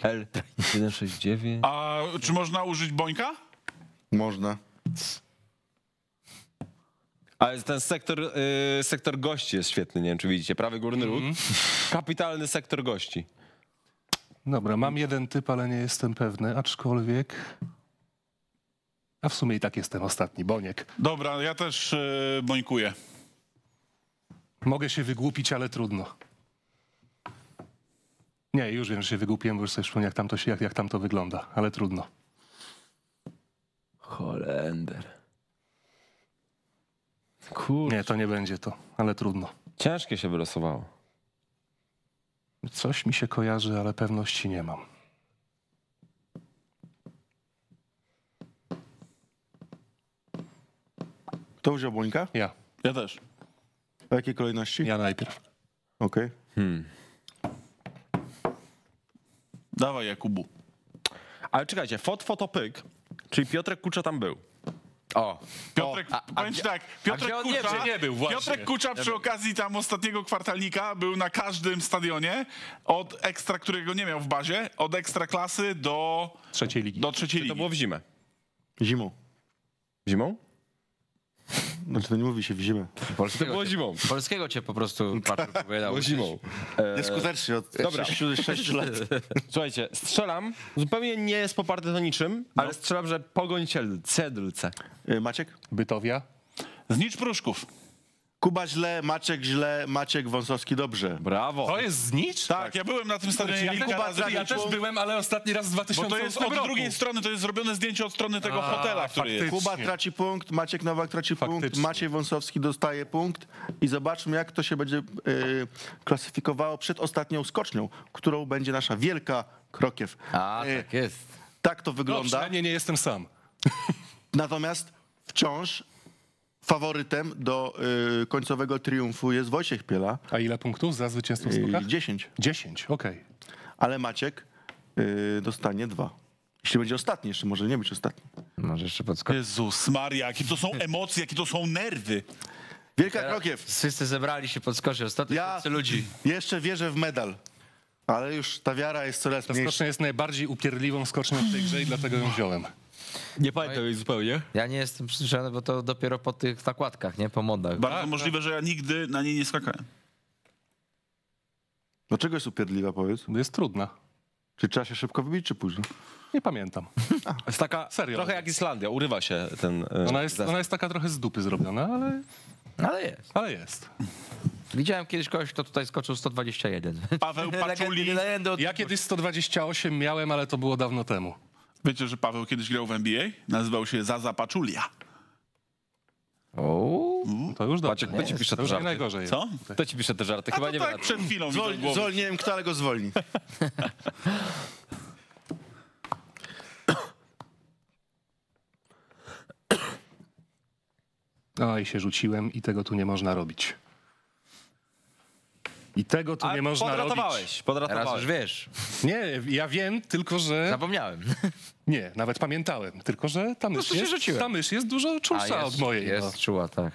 L169. A czy można użyć bońka? Można. Ale ten sektor, y, sektor gości jest świetny, nie wiem czy widzicie. Prawy górny róg. Kapitalny sektor gości. Dobra, mam jeden typ, ale nie jestem pewny, aczkolwiek... A w sumie i tak jestem ostatni, Boniek. Dobra, ja też yy, bońkuję. Mogę się wygłupić, ale trudno. Nie, już wiem, że się wygłupiłem, bo już sobie przypomniałem, jak tam to, się, jak, jak tam to wygląda, ale trudno. Holender. Kurde, Nie, to nie będzie to, ale trudno. ciężkie się wylosowało. Coś mi się kojarzy, ale pewności nie mam. Kto wziął Bońka? Ja. Ja też. A jakiej kolejności? Ja najpierw. Okej. Dawaj, Jakubu. Ale czekajcie, fot, fotopyk, czyli Piotrek Kucza tam był. O, Piotrek, a- a powiem tak, a Piotrek on nie Kucza, był? Nie był, właśnie. Piotrek Kucza przy okazji tam ostatniego kwartalnika był na każdym stadionie, od ekstra, którego nie miał w bazie, od ekstra klasy do, Trzeciej ligi. do trzeciej To ligi. było w zimę. Zimą. Zimą? Znaczy to nie mówi się w zimę. polskiego, było cię, zimą. polskiego cię po prostu patrzył, powiedział. Było zimą. Nieskutecznie od dobra. 6 lat. Słuchajcie, strzelam, zupełnie nie jest poparte to niczym, ale strzelam, że Pogoń Cedlce. Y, Maciek? Bytowia. Znicz Pruszków. Kuba źle, Maciek źle, Maciek Wąsowski dobrze. Brawo. To jest znicz? Tak, ja byłem na tym stadionie Ja, kilka też, razy. ja też byłem, ale ostatni raz w Bo 2008 to jest od roku. drugiej strony, to jest zrobione zdjęcie od strony tego A, hotela, który jest. faktycznie. Kuba traci punkt, Maciek Nowak traci punkt, Faktycznie. Maciej Wąsowski dostaje punkt i zobaczmy, jak to się będzie y, klasyfikowało przed ostatnią skocznią, którą będzie nasza wielka krokiew. A, Y, tak jest. tak to No, wygląda. przynajmniej nie jestem sam. Natomiast wciąż faworytem do y, końcowego triumfu jest Wojciech Piela. A ile punktów za zwycięstwo w Y, skokach? 10. 10, okej. Ale Maciek y, dostanie dwa. Jeśli będzie ostatni, jeszcze może nie być ostatni. Może jeszcze podskoczyć. Jezus Maria, jakie to są emocje, jakie to są nerwy. Wielka krokiew. Wszyscy zebrali się podskoczyć. Ostatnio Ja ja... ludzi. jeszcze wierzę w medal. Ale już ta wiara jest coraz Ta mniejsza. skocznia jest najbardziej upierdliwą skocznią w tej grze i dlatego ją wziąłem. Nie pamiętam jej zupełnie. Ja nie jestem przyzwyczajony, bo to dopiero po tych nakładkach, nie? Po modach. Bardzo możliwe, że ja nigdy na niej nie skakałem. Dlaczego jest upierdliwa, powiedz? Bo Jest trudna. Czy trzeba się szybko wybić, czy późno? Nie pamiętam. Jest taka Serio? trochę jak Islandia, urywa się ten... e, Ona jest, ona jest taka trochę z dupy zrobiona, ale, Ale jest. ale jest. Widziałem kiedyś kogoś, kto tutaj skoczył 121. Paweł Paczuli. Ja kiedyś 128 miałem, ale to było dawno temu. Wiecie, że Paweł kiedyś grał w NBA? Nazywał się Zaza Paczulia. O, To już dobrze. Maciek, kto ci pisze te nie żarty? najgorzej. Co? Kto ci pisze te żarty? A Chyba to nie tak wiem. przed chwilą do Zwol, głowy. zwolniłem, kto ale go zwolni. No i się rzuciłem i tego tu nie można robić. I tego tu Ale nie można robić. podratowałeś, teraz już podratowałeś. wiesz. Nie, ja wiem, tylko że... Zapomniałem. Nie, nawet pamiętałem. Tylko, że ta mysz, jest, rzuciłem. ta mysz jest dużo czulsza jest, od mojej. Jest No. czuła, tak.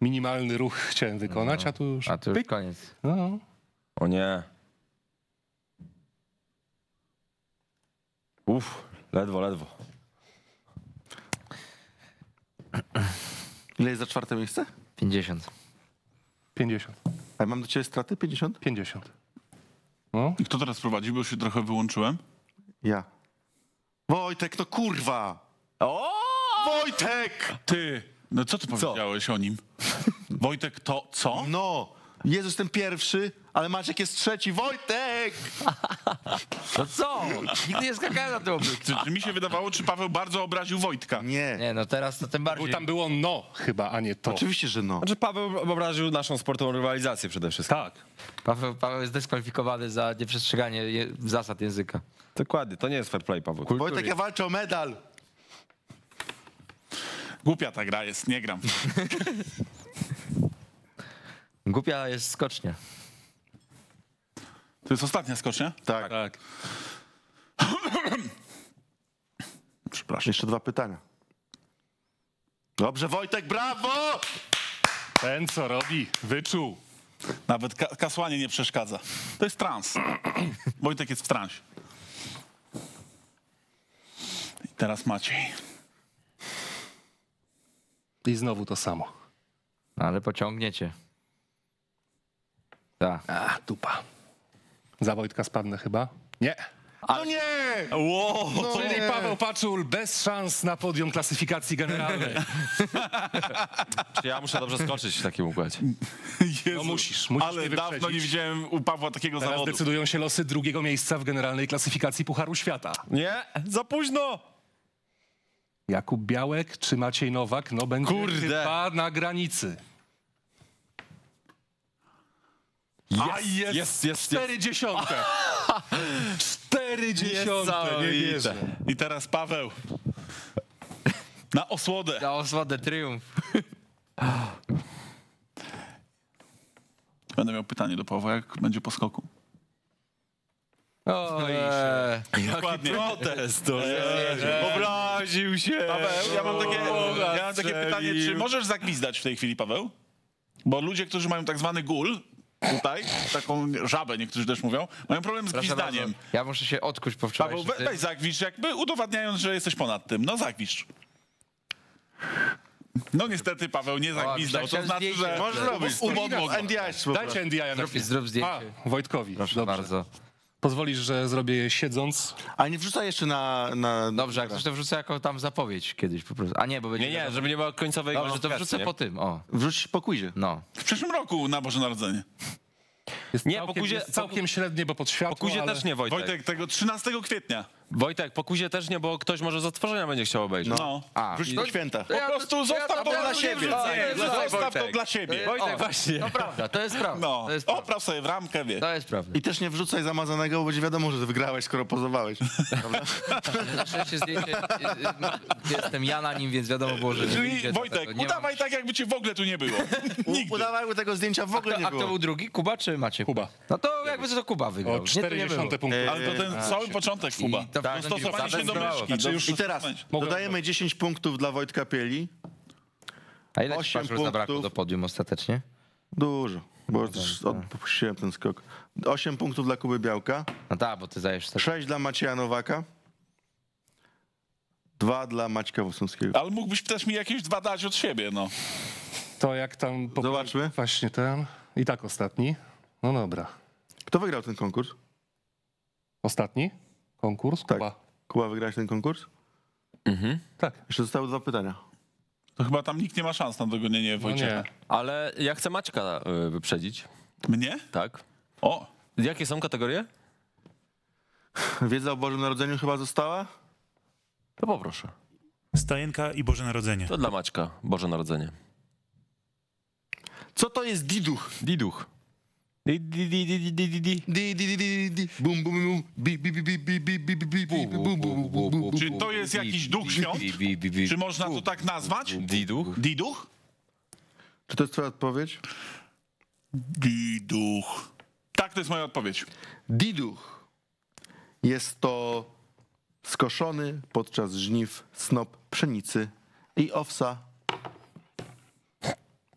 Minimalny ruch chciałem wykonać, a tu już... A to już koniec. No. O nie. Uff, ledwo, ledwo. Ile jest za czwarte miejsce? 50. 50. A mam do ciebie straty 50? 50. No. I kto teraz prowadzi, bo już się trochę wyłączyłem? Ja. Wojtek, to kurwa! O! Wojtek! Ty, no co ty powiedziałeś o nim? Wojtek, to co? No! Jezus ten pierwszy, ale Maciek jest trzeci. Wojtek! No co? Nigdy nie skakałem na tym obiekcie. Czy, czy mi się wydawało, czy Paweł bardzo obraził Wojtka? Nie. Nie, no teraz to tym Bo bardziej. tam było no chyba, a nie to. Oczywiście, że no. Znaczy Paweł obraził naszą sportową rywalizację przede wszystkim. Tak. Paweł, Paweł jest dyskwalifikowany za nieprzestrzeganie je, zasad języka. Dokładnie, to nie jest fair play, Paweł. Wojtek, ja walczę o medal. Głupia ta gra jest, nie gram. Głupia jest skocznia. To jest ostatnia skocznia? Tak. Tak. Przepraszam. Jeszcze dwa pytania. Dobrze, Wojtek, brawo! Ten co robi, wyczuł. Nawet ka- kasłanie nie przeszkadza. To jest trans. Wojtek jest w transie. I teraz Maciej. I znowu to samo. Ale pociągniecie. Tak. A, dupa. Za Wojtka spadnę chyba? Nie. No nie! Wow. No Czyli nie. Paweł Paczul bez szans na podium klasyfikacji generalnej. Czy ja muszę dobrze skoczyć w takim układzie? Jezu, musisz, musisz Ale dawno nie widziałem u Pawła takiego Teraz zawodu. decydują się losy drugiego miejsca w generalnej klasyfikacji Pucharu Świata. Nie, za późno! Jakub Białek czy Maciej Nowak? No będzie Kurde. chyba na granicy. A jest, jest, jest. Cztery dziesiąte. Cztery dziesiąte. Nie wierzę. I teraz Paweł. Na osłodę. Na osładę triumf. Będę miał pytanie do Pawła, jak będzie po skoku. Oj, Dokładnie. Protest, to Obraził się. Paweł, ja mam takie, ja mam takie pytanie, czy możesz zagwizdać w tej chwili, Paweł? Bo ludzie, którzy mają tak zwany gól, tutaj, taką żabę niektórzy też mówią, mają problem z gwizdaniem. Ja muszę się odkuć po Paweł, wczorajszym. we, weź zagwizdź, jakby udowadniając, że jesteś ponad tym. No zagwizdź. No niestety Paweł nie zagwizdał, to chciałem znaczy, że. Możesz robić. umodło go. NDIS Dajcie NDI na Zrób, zrób zdjęcie. A, Wojtkowi. Proszę Dobrze. bardzo. Pozwolisz, że zrobię je siedząc. A nie wrzucaj jeszcze na... na Dobrze, jak coś to wrzucę jako tam zapowiedź kiedyś po prostu. A nie, bo będzie... Nie, nie, żeby nie było końcowej Dobrze, to kwalifikacji, wrzucę nie? po tym, o. Wrzuć po quizie. No. W przyszłym roku na Boże Narodzenie. Jest Nie, całkiem, po kuzie- jest całkiem średnie, bo pod światło, Po kuzie ale... też nie, Wojtek. Wojtek, tego 13 kwietnia. Wojtek, po kuzie też nie, bo ktoś może z odtworzenia będzie chciał obejrzeć. No. A, Wrzuć na święta. Po prostu zostaw to dla siebie. Zostaw to Wojtek. dla siebie. Wojtek, O, właśnie. to prawda, to jest prawda. No, To jest prawda. opraw sobie w ramkę, wie. To jest prawda. I też nie wrzucaj zamazanego, bo będzie wiadomo, że wygrałeś, skoro pozowałeś. Na szczęście zdjęcie, y, y, jestem ja na nim, więc wiadomo było, że nie Czyli Wojtek, nie udawaj tak, jakby cię w ogóle tu nie było. Nigdy. Udawajmy tego zdjęcia w ogóle mam... nie A kto było. był drugi? Kuba czy Maciek? Kuba. No to jakby to Kuba wygrał. O Nie, to nie 40 było. punkty. Ale to ten cały początek, Kuba. I Tak, Dostosowanie się do myszki. Znaczy do już- I teraz dodajemy 10 punktów dla Wojtka Pieli. A ile ci osiem patrzył zabrakło punktów. do podium ostatecznie? Dużo, bo też odpuściłem ten skok. 8 punktów dla Kuby Białka, No tak, bo ty zajesz tak. 6 dla Macieja Nowaka, 2 dla Maćka Wosowskiego. Ale mógłbyś też mi jakieś dwa dać od siebie, no. To jak tam... Zobaczmy. Właśnie ten. I tak ostatni. No dobra. Kto wygrał ten konkurs? Ostatni konkurs? Tak. Kuba. Kuba, wygrałeś ten konkurs? Tak. Jeszcze zostały dwa pytania. To chyba tam nikt nie ma szans na dogonienie No Wojciecha. nie. Ale ja chcę Maćka y, wyprzedzić. Mnie? Tak. O, Jakie są kategorie? Wiedza o Bożym Narodzeniu chyba została? To poproszę. Stajenka i Boże Narodzenie. To dla Maćka. Boże Narodzenie. Co to jest diduch? Diduch. Di, di, di, di, di, di, di. Di, di, di, di, di. Bum, bum, bum. Bi, bi, bi, bi, bi, bi, bi, bi, bi, bi, bum, bum, bum, bum. Czy to jest jakiś duch świąt? Czy można to tak nazwać? Diduch? Diduch? Czy to jest twoja odpowiedź? Diduch. Tak, to jest moja odpowiedź. Diduch jest to skoszony podczas żniw snop pszenicy i owsa.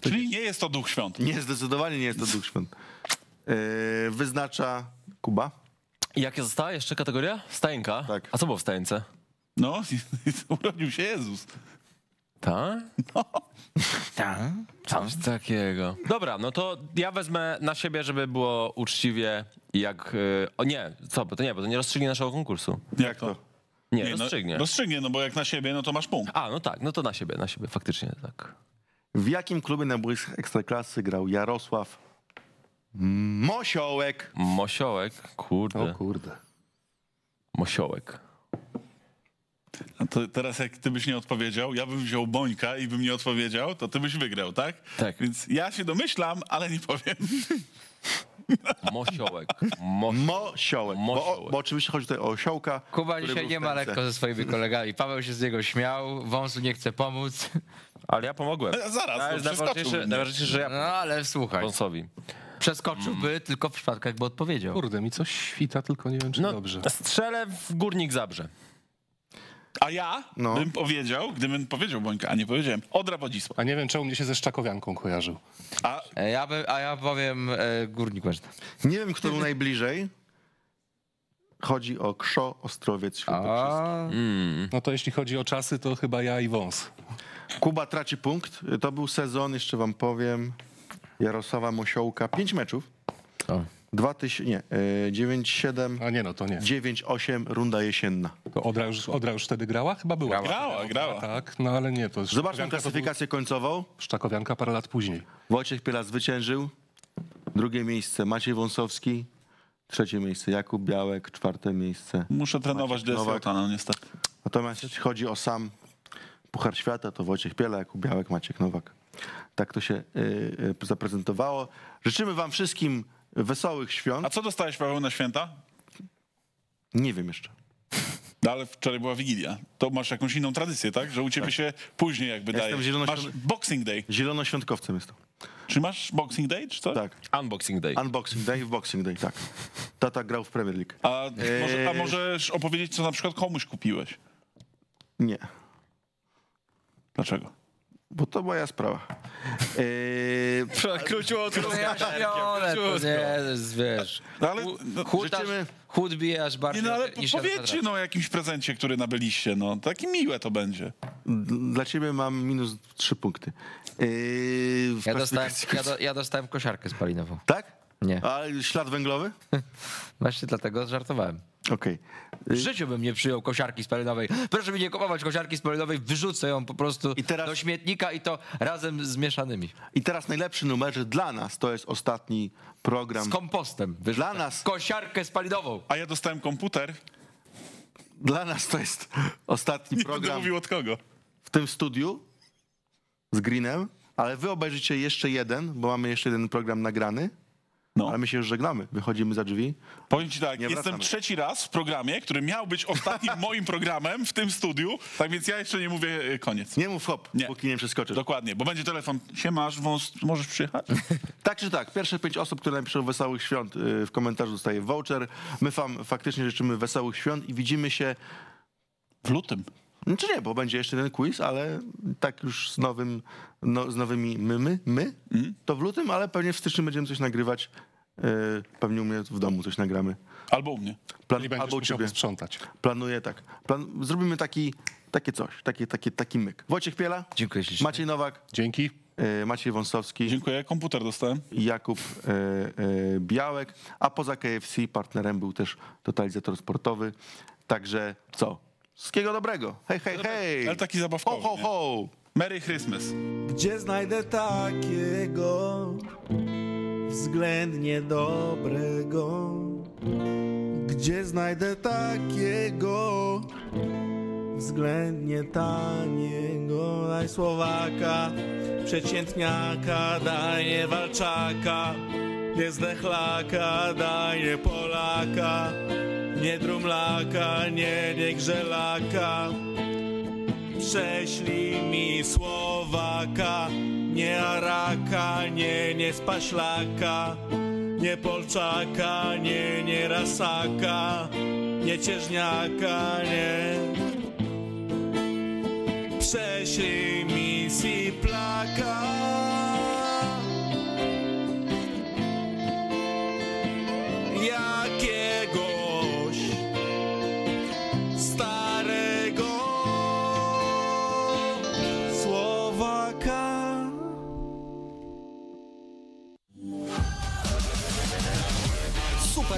Czyli nie jest to duch świąt. Nie, zdecydowanie nie jest to duch świąt. Yy, wyznacza Kuba. I jakie została jeszcze kategoria? Stajenka? Tak. A co było w stajence? No, urodził się Jezus. Tak? Tak? Coś takiego. Dobra, no to ja wezmę na siebie, żeby było uczciwie jak... y, O nie, co, bo to nie, bo to nie rozstrzygnie naszego konkursu. Jak to? Nie, Nie, no, rozstrzygnie. rozstrzygnie, no bo jak na siebie, no to masz punkt. A, no tak, no to na siebie, na siebie, faktycznie tak. W jakim klubie na Ekstraklasy grał Jarosław Mosiołek? Mosiołek, kurde, O kurde. Mosiołek. A to teraz jak ty byś nie odpowiedział, ja bym wziął Bońka i bym nie odpowiedział, to ty byś wygrał, tak? Tak. Więc ja się domyślam, ale nie powiem. Mosiołek. Mo... Mosiołek. Bo, Mosiołek. bo oczywiście chodzi tutaj o osiołka. Kuba dzisiaj nie ma lekko ze swoimi kolegami. Paweł się z niego śmiał, Wąsu nie chce pomóc. Ale ja pomogłem. Zaraz, Ale no, przeskoczył najważniejsze, że No ja ale słuchaj, Bonsowi. Przeskoczyłby tylko w przypadku, jakby odpowiedział. Kurde, mi coś świta, tylko nie wiem, czy No, dobrze. strzelę w Górnik Zabrze. A ja No. bym powiedział, gdybym powiedział Bońka, a nie powiedziałem, Odra Wodzisław. A nie wiem, czemu mnie się ze Szczakowianką kojarzył. A E, Ja by, a ja powiem e, Górnik Łęczna. Nie wiem, kto był najbliżej. Chodzi o Krzo, Ostrowiec, Świętokrzyski. A, No to jeśli chodzi o czasy, to chyba ja i wąs. Kuba traci punkt. To był sezon, jeszcze wam powiem, Jarosława Mosiołka. Pięć meczów. O. 2000, nie, e, 9-7, A nie, no to nie. 9-8, runda jesienna. To Odra już, Odra już wtedy grała? Chyba była. grała, grała. Tak, no ale nie, to Zobaczmy był- klasyfikację końcową. Szczakowianka parę lat później. Wojciech Piela zwyciężył. Drugie miejsce Maciej Wąsowski. Trzecie miejsce Jakub Białek. Czwarte miejsce. muszę trenować. DSJ, no niestety. Natomiast jeśli chodzi o sam Puchar Świata, to Wojciech Piela, Jakub Białek, Maciek Nowak. Tak to się y, y, zaprezentowało. Życzymy wam wszystkim wesołych świąt. A co dostałeś, Paweł, na święta? Nie wiem jeszcze. No ale wczoraj była Wigilia. To masz jakąś inną tradycję, tak? Że u ciebie się później jakby daje. jestem zielonoświąt- Masz Boxing Day. Zielonoświątkowcem jest to. Czy masz Boxing Day, czy co? Tak. Unboxing Day. Unboxing Day w Boxing Day, tak. Tata grał w Premier League. A, może, a Eee. możesz opowiedzieć, co na przykład komuś kupiłeś? Nie, Dlaczego? Bo to moja sprawa. Eee, Wyjaśnione, to nie, jest, wiesz. No ale no, chód, aż, życzymy- chód bije aż nie, bardziej no ale niż powiedzcie no o jakimś prezencie, który nabyliście, no. Takie miłe to będzie. Dla ciebie mam minus trzy punkty. Eee, Ja dostałem, ja, do, ja dostałem kosiarkę spalinową. Tak? Nie. A ślad węglowy? Właśnie dlatego żartowałem. Okej. W życiu bym nie przyjął kosiarki spalinowej. Proszę mi nie kupować kosiarki spalinowej, wyrzucę ją po prostu I teraz- do śmietnika i to razem z mieszanymi. I teraz najlepszy numer, że dla nas to jest ostatni program. Z kompostem. Wyrzucę. Dla nas. Kosiarkę spalinową. A ja dostałem komputer. Dla nas to jest ostatni Nie program mówił od kogo. w tym studiu z Greenem, ale wy obejrzycie jeszcze jeden, bo mamy jeszcze jeden program nagrany. No. Ale my się już żegnamy, wychodzimy za drzwi. Powiem ci tak, jestem trzeci raz w programie, który miał być ostatnim moim programem w tym studiu, tak więc ja jeszcze nie mówię e, koniec. Nie mów hop, Nie. póki nie przeskoczysz. Dokładnie, bo będzie telefon. Siemasz, wąs, możesz przyjechać? Tak czy tak, pierwsze pięć osób, które napiszą wesołych świąt y, w komentarzu dostaje voucher. My wam faktycznie życzymy wesołych świąt i widzimy się W lutym. Czy nie, bo będzie jeszcze ten quiz, ale tak już z nowym, no, z nowymi my, my, my, Mhm. to w lutym, ale pewnie w styczniu będziemy coś nagrywać. Yy, pewnie u mnie w domu coś nagramy. Albo u mnie. Plan, będziesz albo u ciebie. posprzątać. Planuję tak. Plan, zrobimy taki, takie coś, taki, taki, taki myk. Wojciech Piela, Dziękuję ślicznie. Maciej Nowak, Dzięki. yy, Maciej Wąsowski Dziękuję, komputer dostałem. Jakub yy, Białek, a poza KFC partnerem był też totalizator sportowy. Także co? Wszystkiego dobrego. Hej, hej, hej. Ale taki zabawkowy, Ho, ho, ho. Merry Christmas. Gdzie znajdę takiego względnie dobrego? Gdzie znajdę takiego względnie taniego? Daj Słowaka, przeciętniaka, daj nie Walczaka, nie Zdechlaka, daj nie Polaka, nie Drumlaka, nie, nie Grzelaka. Prześlij mi Słowaka, nie Araka, nie, nie Spaślaka, nie Polczaka, nie, nie Rasaka, nie Cieżniaka, nie. Prześlij mi Siplaka.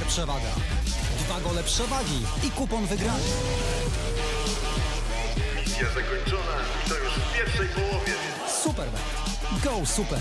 Super przewaga. Dwa gole przewagi i kupon wygrany. Misja zakończona i to już w pierwszej połowie. Superbet. Go super.